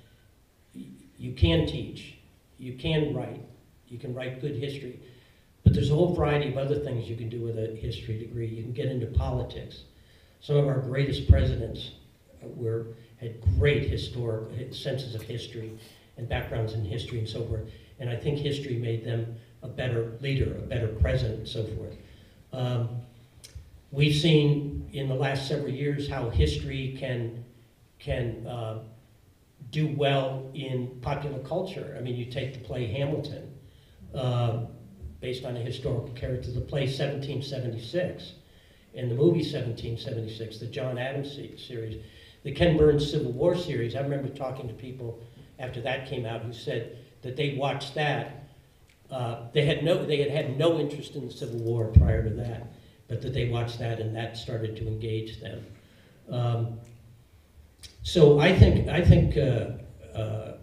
you can teach, you can write, you can write good history, but there's a whole variety of other things you can do with a history degree. You can get into politics. Some of our greatest presidents uh, were had great historic senses of history and backgrounds in history and so forth. And I think history made them a better leader, a better president, and so forth. Um, we've seen in the last several years how history can can uh, do well in popular culture. I mean, you take the play Hamilton, uh, based on a historical character, the play 1776, and the movie 1776, the John Adams series, the Ken Burns Civil War series. I remember talking to people after that came out who said that they watched that. Uh, they had no, they had had no interest in the Civil War prior to that, but that they watched that and that started to engage them. Um, so I think I think uh, uh,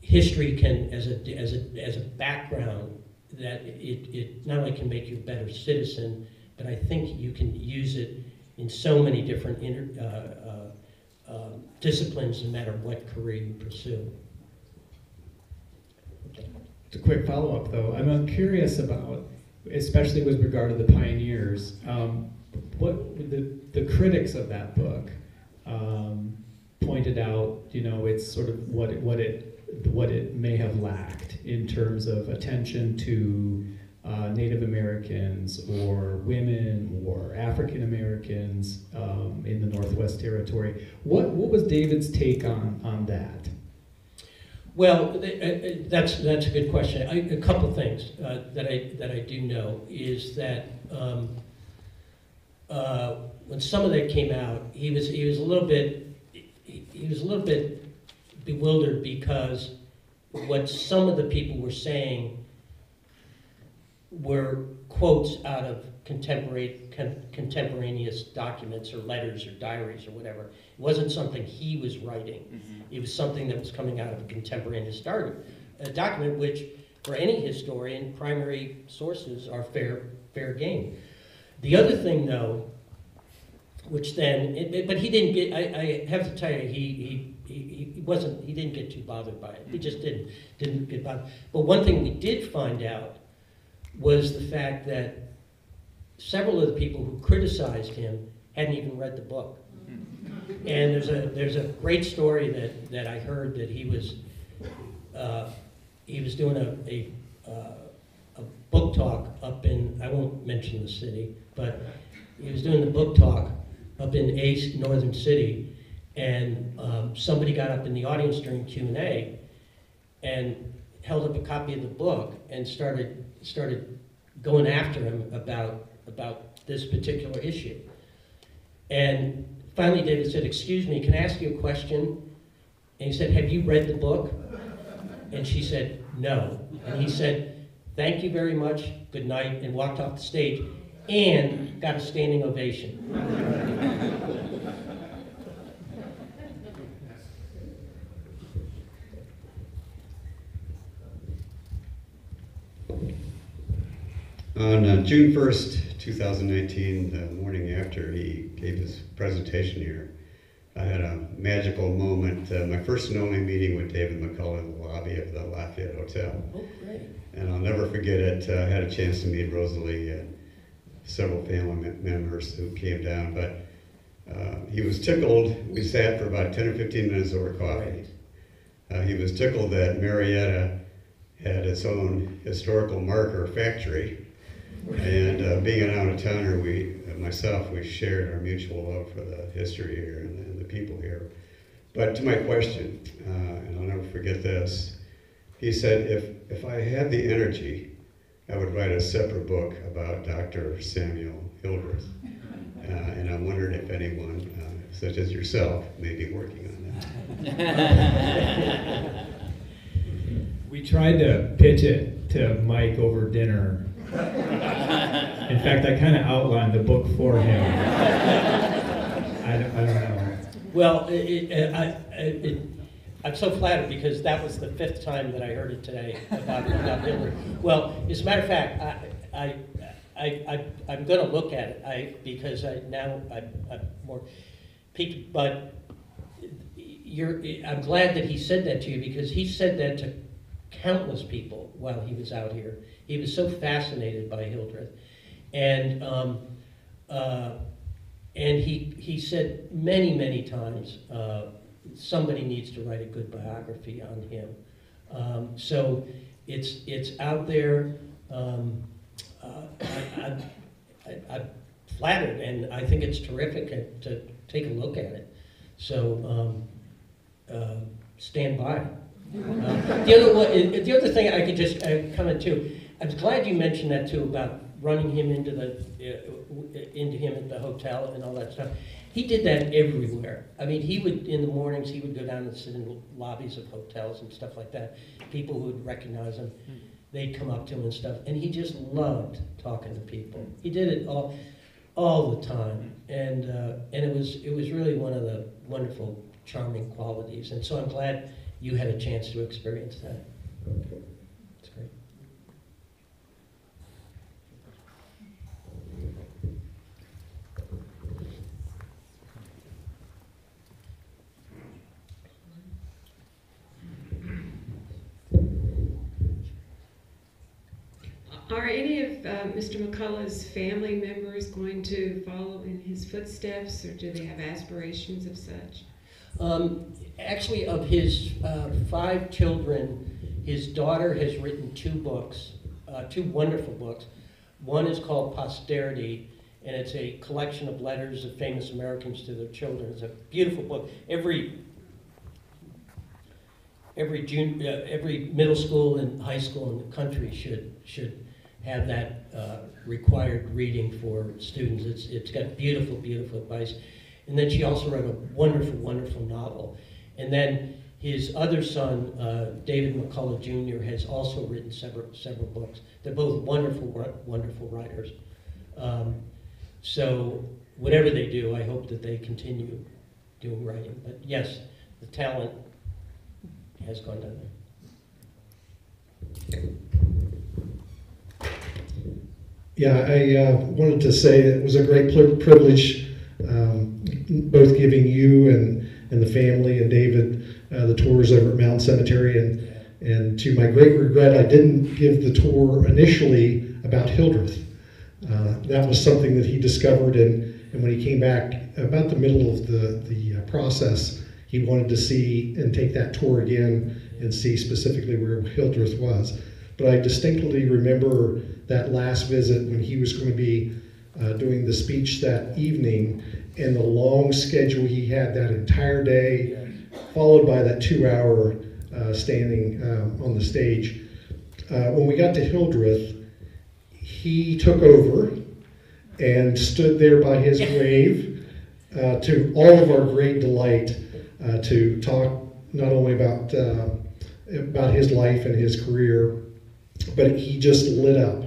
history can, as a as a as a background, that it it not only can make you a better citizen, but I think you can use it in so many different inter, uh, uh, um, disciplines, no matter what career you pursue. A quick follow-up, though. I'm curious about, especially with regard to the pioneers, um, what the, the critics of that book um, pointed out, you know, it's sort of what it, what it, what it may have lacked in terms of attention to uh, Native Americans or women or African Americans um, in the Northwest Territory. What, what was David's take on, on that? Well, uh, uh, that's, that's a good question. I, a couple things uh, that I, that I do know is that um, uh, when some of that came out, he was, he was a little bit, he, was a little bit bewildered because what some of the people were saying were quotes out of contemporary, con- contemporaneous documents or letters or diaries or whatever. It wasn't something he was writing. Mm-hmm. It was something that was coming out of a contemporaneous dar- a document, which for any historian, primary sources are fair, fair game. The other thing, though, which then, it, but he didn't get, I, I have to tell you, he, he, he, he wasn't, he didn't get too bothered by it. He just didn't, didn't get bothered. But one thing we did find out was the fact that several of the people who criticized him hadn't even read the book. And there's a, there's a great story that, that I heard that he was, uh, he was doing a, a, uh, a book talk up in, I won't mention the city, but he was doing the book talk up in a northern city, and um, somebody got up in the audience during Q and A and held up a copy of the book and started started going after him about about this particular issue. And finally, David said, "Excuse me, can I ask you a question?" And he said, "Have you read the book?" And she said, "No." And he said, "Thank you very much. Good night," and walked off the stage and got a standing ovation. On uh, June 1st, 2019, the morning after he gave his presentation here, I had a magical moment. Uh, my first and only meeting with David McCullough in the lobby of the Lafayette Hotel. Oh, great. And I'll never forget it. Uh, I had a chance to meet Rosalie and several family members who came down, but uh, he was tickled. We sat for about 10 or 15 minutes over coffee. Uh, he was tickled that Marietta had its own historical marker factory. And uh, being an out-of-towner, we, myself, we shared our mutual love for the history here and, and the people here. But to my question, uh, and I'll never forget this, he said, if, if I had the energy, I would write a separate book about Dr. Samuel Hildreth. Uh, and I wondered if anyone, uh, such as yourself, may be working on that. We tried to pitch it to Mike over dinner. In fact, I kind of outlined the book for him. I don't, I don't know. Well, it, it, I, it, it, I'm so flattered because that was the fifth time that I heard it today about, about Hildreth. Well, as a matter of fact, I, I, I, I, I'm going to look at it I, because I, now I'm, I'm more piqued, but you're, I'm glad that he said that to you because he said that to countless people while he was out here. He was so fascinated by Hildreth. And, um, uh, and he, he said many, many times, uh, somebody needs to write a good biography on him. Um, so it's, it's out there. Um, uh, I, I'm flattered, and I think it's terrific to take a look at it. So um, uh, stand by. Uh, the other one, the other thing I could just uh, comment too. I was glad you mentioned that too about running him into the uh, into him at the hotel and all that stuff. He did that everywhere. I mean, he would in the mornings he would go down and sit in lobbies of hotels and stuff like that. People who would recognize him, they'd come up to him and stuff, and he just loved talking to people. He did it all all the time, and uh, and it was it was really one of the wonderful, charming qualities. And so I'm glad you had a chance to experience that. It's great. Are uh, Mr. McCullough's family members going to follow in his footsteps, or do they have aspirations of such? Um, actually, of his uh, five children, his daughter has written two books, uh, two wonderful books. One is called Posterity, and it's a collection of letters of famous Americans to their children. It's a beautiful book. Every every June, uh, every middle school and high school in the country should should have that uh, required reading for students. It's it's got beautiful, beautiful advice. And then she also wrote a wonderful, wonderful novel. And then his other son, uh, David McCullough Jr., has also written several, several books. They're both wonderful, wonderful writers. Um, so whatever they do, I hope that they continue doing writing. But yes, the talent has gone down there. Yeah, I uh, wanted to say it was a great privilege, um, both giving you and, and the family and David uh, the tours over at Mound Cemetery. And, and to my great regret, I didn't give the tour initially about Hildreth. Uh, that was something that he discovered, and, and when he came back about the middle of the, the uh, process, he wanted to see and take that tour again and see specifically where Hildreth was. But I distinctly remember that last visit when he was going to be uh, doing the speech that evening and the long schedule he had that entire day, followed by that two hour uh, standing um, on the stage. Uh, when we got to Hildreth, he took over and stood there by his grave uh, to all of our great delight uh, to talk not only about uh, about his life and his career, but he just lit up.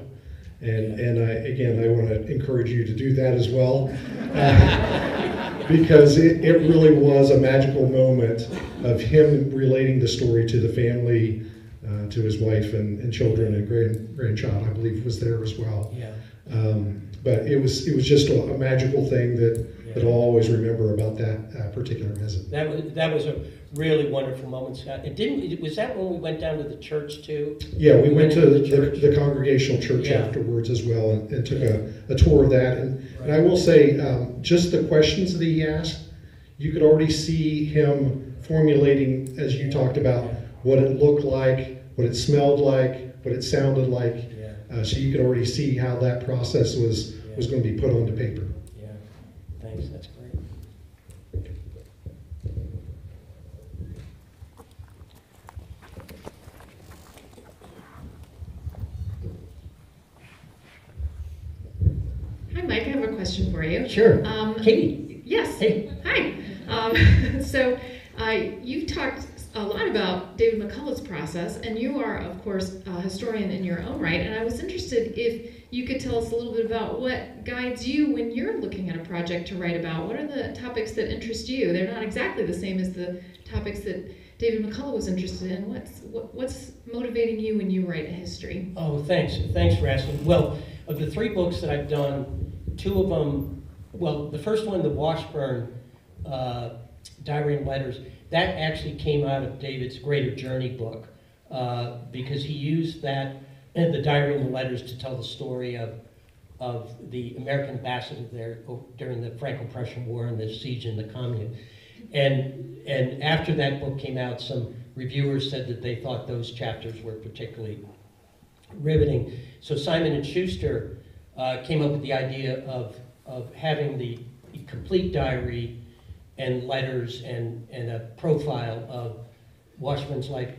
And, and I, again, I want to encourage you to do that as well. Uh, because it, it really was a magical moment of him relating the story to the family, uh, to his wife and, and children and grand, grandchild, I believe was there as well. Yeah. Um, but it was, it was just a, a magical thing that, that I'll always remember about that uh, particular visit. That was, that was a really wonderful moment, Scott. It didn't, was that when we went down to the church too? Yeah, we went to into the, church. the congregational church Yeah. afterwards as well and, and took a, a tour of that. And, and I will say, um, just the questions that he asked, you could already see him formulating, as you talked about, what it looked like, what it smelled like, what it sounded like. Yeah, Uh, so you could already see how that process was, was going to be put onto paper. That's great. Hi, Mike, I have a question for you. Sure. Um, Katie, Yes. hey. Hi. Um, so, uh, you talked a lot about David McCullough's process, and you are, of course, a historian in your own right. And I was interested if you could tell us a little bit about what guides you when you're looking at a project to write about. What are the topics that interest you? They're not exactly the same as the topics that David McCullough was interested in. What's what, what's motivating you when you write a history? Oh, thanks, thanks for asking. Well, of the three books that I've done, two of them, well, the first one, the Washburne uh, Diary and Letters, that actually came out of David's Greater Journey book uh, because he used that, the Diary and the Letters to tell the story of, of the American ambassador there during the Franco-Prussian War and the siege in the Commune. And, and after that book came out, some reviewers said that they thought those chapters were particularly riveting. So Simon and Schuster uh, came up with the idea of, of having the complete diary and letters and, and a profile of Washburne's life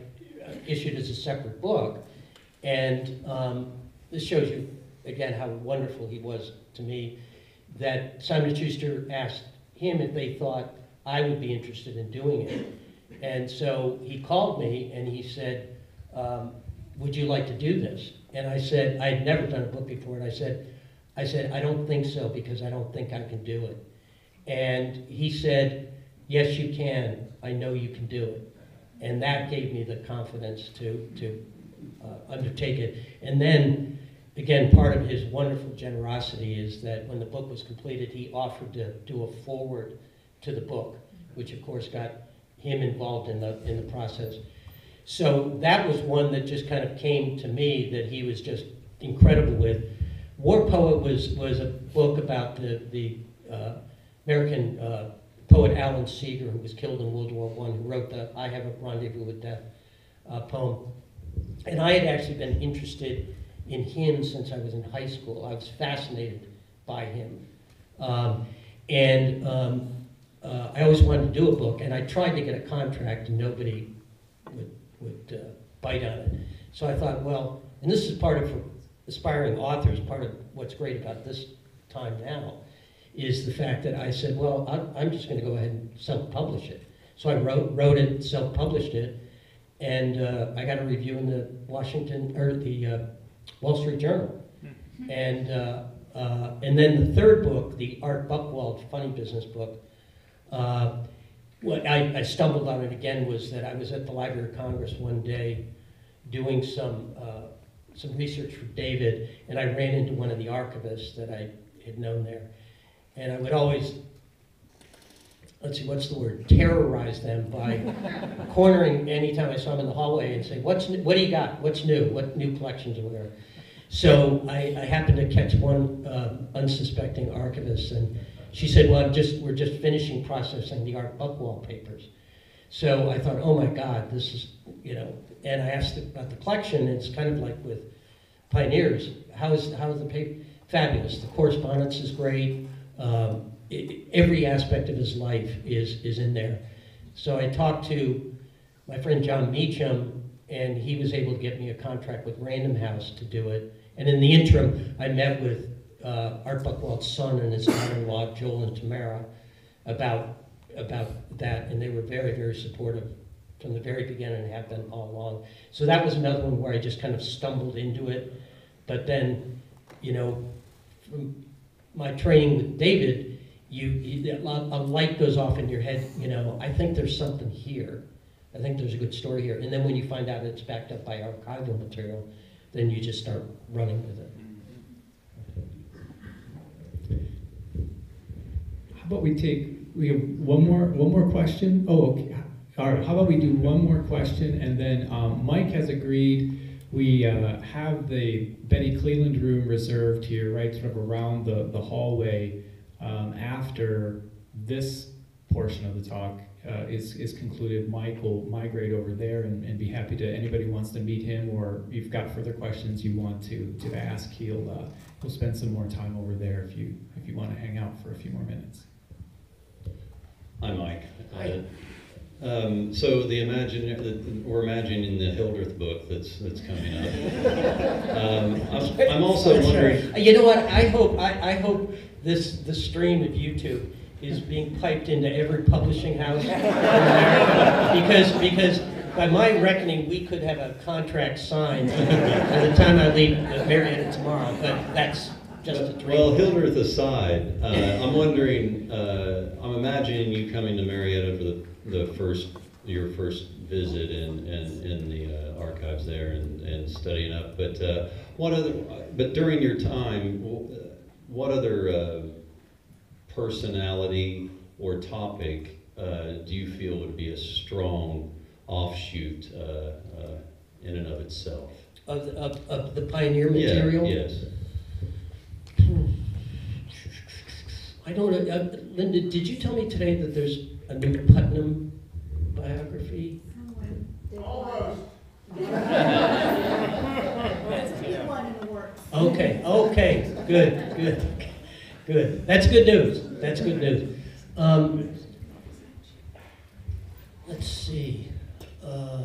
uh, issued as a separate book. And um, this shows you, again, how wonderful he was to me, that Simon Schuster asked him if they thought I would be interested in doing it. And so he called me and he said, um, would you like to do this? And I said, I had never done a book before, and I said, I said, I don't think so because I don't think I can do it. And he said, yes, you can. I know you can do it. And that gave me the confidence to, to uh, undertake it. And then, again, part of his wonderful generosity is that when the book was completed, he offered to do a forward to the book, which of course got him involved in the, in the process. So that was one that just kind of came to me that he was just incredible with. War Poet was, was a book about the, the uh, American uh, poet Alan Seeger, who was killed in World War I, who wrote the I Have a Rendezvous with Death uh, poem. And I had actually been interested in him since I was in high school. I was fascinated by him. Um, and um, uh, I always wanted to do a book, and I tried to get a contract, and nobody would, would uh, bite on it. So I thought, well, and this is part of aspiring authors, part of what's great about this time now, is the fact that I said, well, I'm, I'm just going to go ahead and self-publish it. So I wrote, wrote it, self-published it, and uh, I got a review in the Washington, or the uh, Wall Street Journal. And, uh, uh, and then the third book, the Art Buchwald Funny Business book, uh, what I, I stumbled on it again was that I was at the Library of Congress one day doing some, uh, some research for David, and I ran into one of the archivists that I had known there. And I would always, let's see, what's the word, terrorize them by cornering anytime I saw them in the hallway and say, what's, what do you got? What's new? What new collections are there? So I, I happened to catch one um, unsuspecting archivist, and she said, well, I'm just, we're just finishing processing the Art Buchwald papers. So I thought, oh my God, this is, you know, and I asked about the collection, it's kind of like with Pioneers, how's, how's the paper? Fabulous, the correspondence is great, um, i- i- every aspect of his life is, is in there. So I talked to my friend Jon Meacham, and he was able to get me a contract with Random House to do it. And in the interim, I met with uh, Art Buchwald's son and his daughter-in-law, Joel and Tamara, about, about that, and they were very, very supportive from the very beginning and have been all along. So that was another one where I just kind of stumbled into it. But then, you know, from my training with David, you, you, a lot- light goes off in your head, you know, I think there's something here. I think there's a good story here. And then when you find out it's backed up by archival material, then you just start running with it. How about we take, we have one more, one more question? Oh, okay. All right, how about we do one more question and then um, Mike has agreed, we uh, have the Betty Cleveland room reserved here, right, sort of around the, the hallway um, after this portion of the talk uh, is, is concluded. Mike will migrate over there and, and be happy to, anybody who wants to meet him or you've got further questions you want to, to ask, he'll, uh, he'll spend some more time over there if you, if you want to hang out for a few more minutes. Hi, Mike. Hi. Uh, um, so the imagine, the, we're imagining the Hildreth book that's that's coming up. Um, I'm, I'm also wondering. right. You know what, I hope, I, I hope this, the stream of YouTube is being piped into every publishing house in America. Because, because by my reckoning, we could have a contract signed by the time I leave Marietta tomorrow, but that's just a dream. Well, Hildreth aside, uh, I'm wondering. Uh, I'm imagining you coming to Marietta for the, the first your first visit in in, in the uh, archives there and, and studying up. But uh, what other? But during your time, what other uh, personality or topic uh, do you feel would be a strong offshoot uh, uh, in and of itself? Of, the- of, of the pioneer Yeah, material? yes. I don't know, uh, Linda, did you tell me today that there's a new Putnam biography? Okay, okay, good, good, good. That's good news. That's good news. Um, let's see. Uh,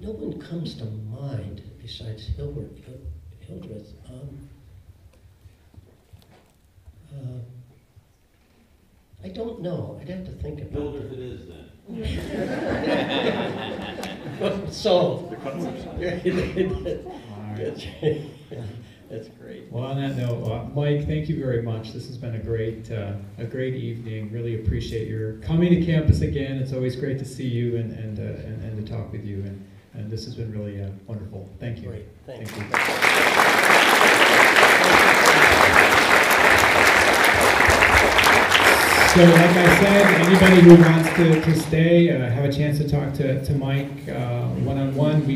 no one comes to mind besides Hildreth. Hildreth. Um, uh, I don't know. I'd have to think about Hildreth it. it is then. So. The Cutlers. That's That's great. Well, on that note, uh, Mike, thank you very much. This has been a great, uh, a great evening. Really appreciate your coming to campus again. It's always great to see you and, and, uh, and, and to talk with you. And, and this has been really uh, wonderful. Thank you. Great, thanks. Thank you. So like I said, anybody who wants to, to stay, uh, have a chance to talk to, to Mike uh, one-on-one, we